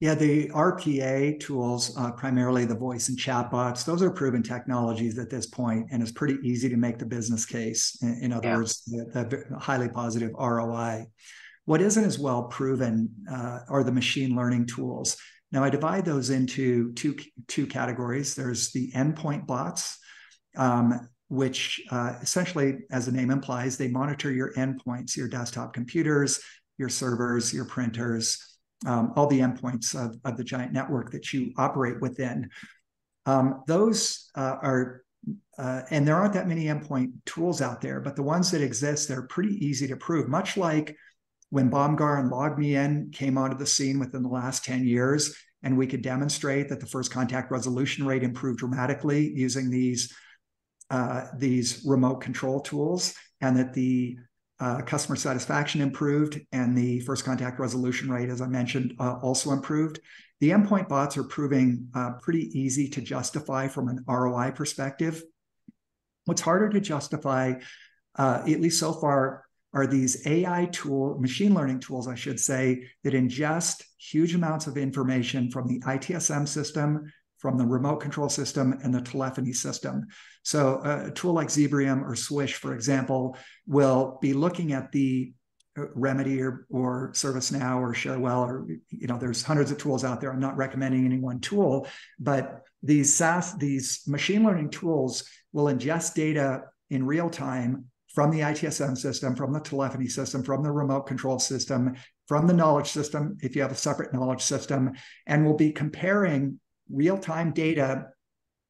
Yeah, the RPA tools, uh, primarily the voice and chatbots, those are proven technologies at this point, and it's pretty easy to make the business case. In, in other yeah. words, the, the, highly positive ROI. What isn't as well proven uh, are the machine learning tools. Now, I divide those into two, two categories. There's the endpoint bots, um, which uh, essentially, as the name implies, they monitor your endpoints, your desktop computers, your servers, your printers, um, all the endpoints of, of the giant network that you operate within. Um, those uh, are, uh, and there aren't that many endpoint tools out there, but the ones that exist, they're pretty easy to prove, much like when Bomgar and LogMeIn came onto the scene within the last 10 years, and we could demonstrate that the first contact resolution rate improved dramatically using these, uh, these remote control tools, and that the uh, customer satisfaction improved, and the first contact resolution rate, as I mentioned, uh, also improved. The endpoint bots are proving uh, pretty easy to justify from an ROI perspective. What's harder to justify, uh, at least so far, are these AI tool, machine learning tools, I should say, that ingest huge amounts of information from the ITSM system, from the remote control system, and the telephony system. So a tool like Zebrium or Swish, for example, will be looking at the uh, Remedy or, or ServiceNow or Cherwell or you know there's hundreds of tools out there. I'm not recommending any one tool, but these SaaS these machine learning tools will ingest data in real time from the ITSM system, from the telephony system, from the remote control system, from the knowledge system, if you have a separate knowledge system, and we'll be comparing real time data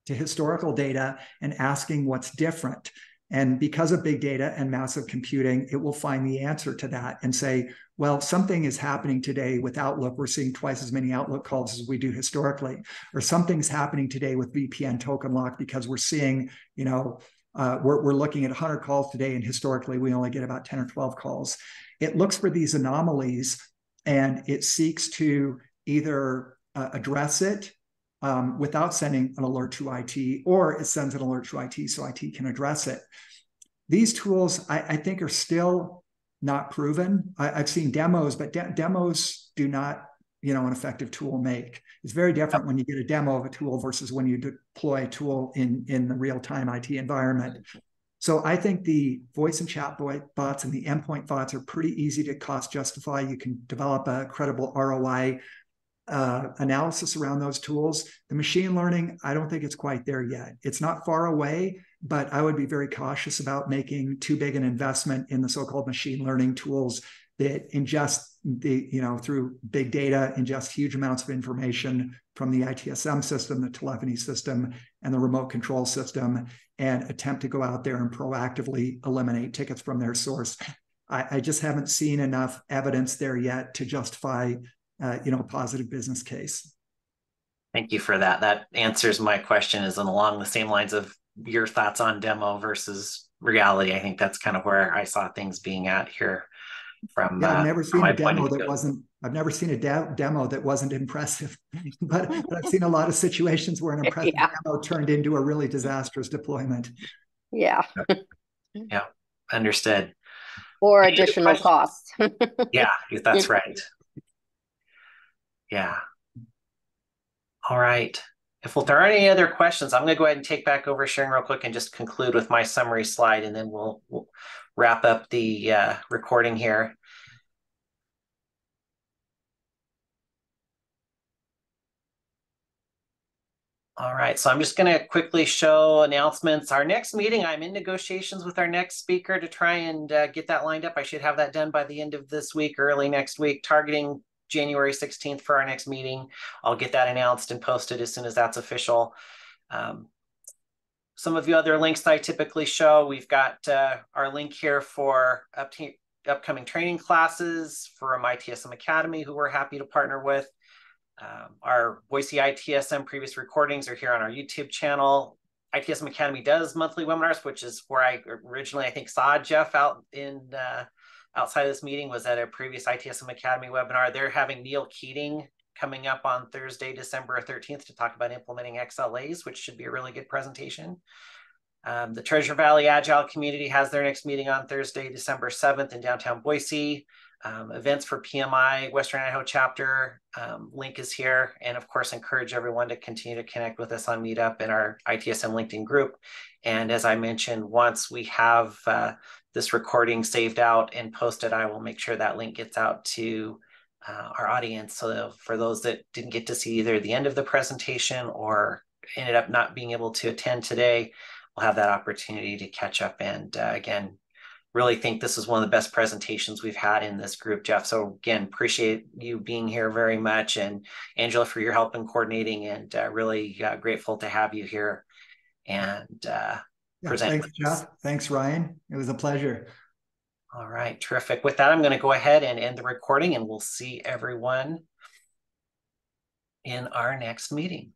to historical data and asking what's different. And because of big data and massive computing, it will find the answer to that and say, well, something is happening today with Outlook. We're seeing twice as many Outlook calls as we do historically. Or something's happening today with VPN token lock because we're seeing, you know, uh, we're, we're looking at 100 calls today, and historically we only get about 10 or 12 calls. It looks for these anomalies and it seeks to either uh, address it um, without sending an alert to IT, or it sends an alert to IT so IT can address it. These tools, I, I think, are still not proven. I, have seen demos, but de- demos do not, you know, an effective tool make. It's very different when you get a demo of a tool versus when you deploy a tool in in the real time IT environment. So I think the voice and chat bots and the endpoint bots are pretty easy to cost justify. You can develop a credible ROI uh, analysis around those tools. The machine learning, I don't think it's quite there yet. It's not far away, but I would be very cautious about making too big an investment in the so-called machine learning tools that ingest the, you know, through big data, ingest huge amounts of information from the ITSM system, the telephony system, and the remote control system, and attempt to go out there and proactively eliminate tickets from their source. I, I just haven't seen enough evidence there yet to justify uh, you know, a positive business case. Thank you for that. That answers my question is along the same lines of your thoughts on demo versus reality. I think that's kind of where I saw things being at here from yeah, I've uh, never seen a demo that wasn't I've never seen a de- demo that wasn't impressive, but, but, I've seen a lot of situations where an impressive yeah. demo turned into a really disastrous deployment. Yeah. yeah, understood. Or Any additional questions? costs. Yeah, that's right. Yeah. All right. If well, there aren't any other questions, I'm going to go ahead and take back over sharing real quick and just conclude with my summary slide, and then we'll, we'll wrap up the uh, recording here. All right, so I'm just going to quickly show announcements. Our next meeting, I'm in negotiations with our next speaker to try and uh, get that lined up. I should have that done by the end of this week, early next week, targeting January 16th for our next meeting. I'll get that announced and posted as soon as that's official. Um, some of the other links that I typically show, we've got uh, our link here for up upcoming training classes from ITSM Academy, who we're happy to partner with. Um, our Boise ITSM previous recordings are here on our YouTube channel. ITSM Academy does monthly webinars, which is where I originally, I think, saw Jeff out in uh, outside of this meeting was at a previous ITSM Academy webinar. They're having Neil Keating coming up on Thursday, December 13th to talk about implementing XLAs, which should be a really good presentation. Um, the Treasure Valley Agile community has their next meeting on Thursday, December 7th in downtown Boise. Um, events for PMI, Western Idaho chapter, um, link is here. And of course, encourage everyone to continue to connect with us on Meetup and our ITSM LinkedIn group. And as I mentioned, once we have uh, this recording saved out and posted, I will make sure that link gets out to uh, our audience. So for those that didn't get to see either the end of the presentation or ended up not being able to attend today, we'll have that opportunity to catch up and uh, again really think this is one of the best presentations we've had in this group, Jeff. So again, appreciate you being here very much, and Angela for your help in coordinating, and uh, really uh, grateful to have you here and uh, Yeah, present. thanks. Jeff. Thanks, Ryan. It was a pleasure. All right, terrific. With that, I'm going to go ahead and end the recording, and we'll see everyone in our next meeting.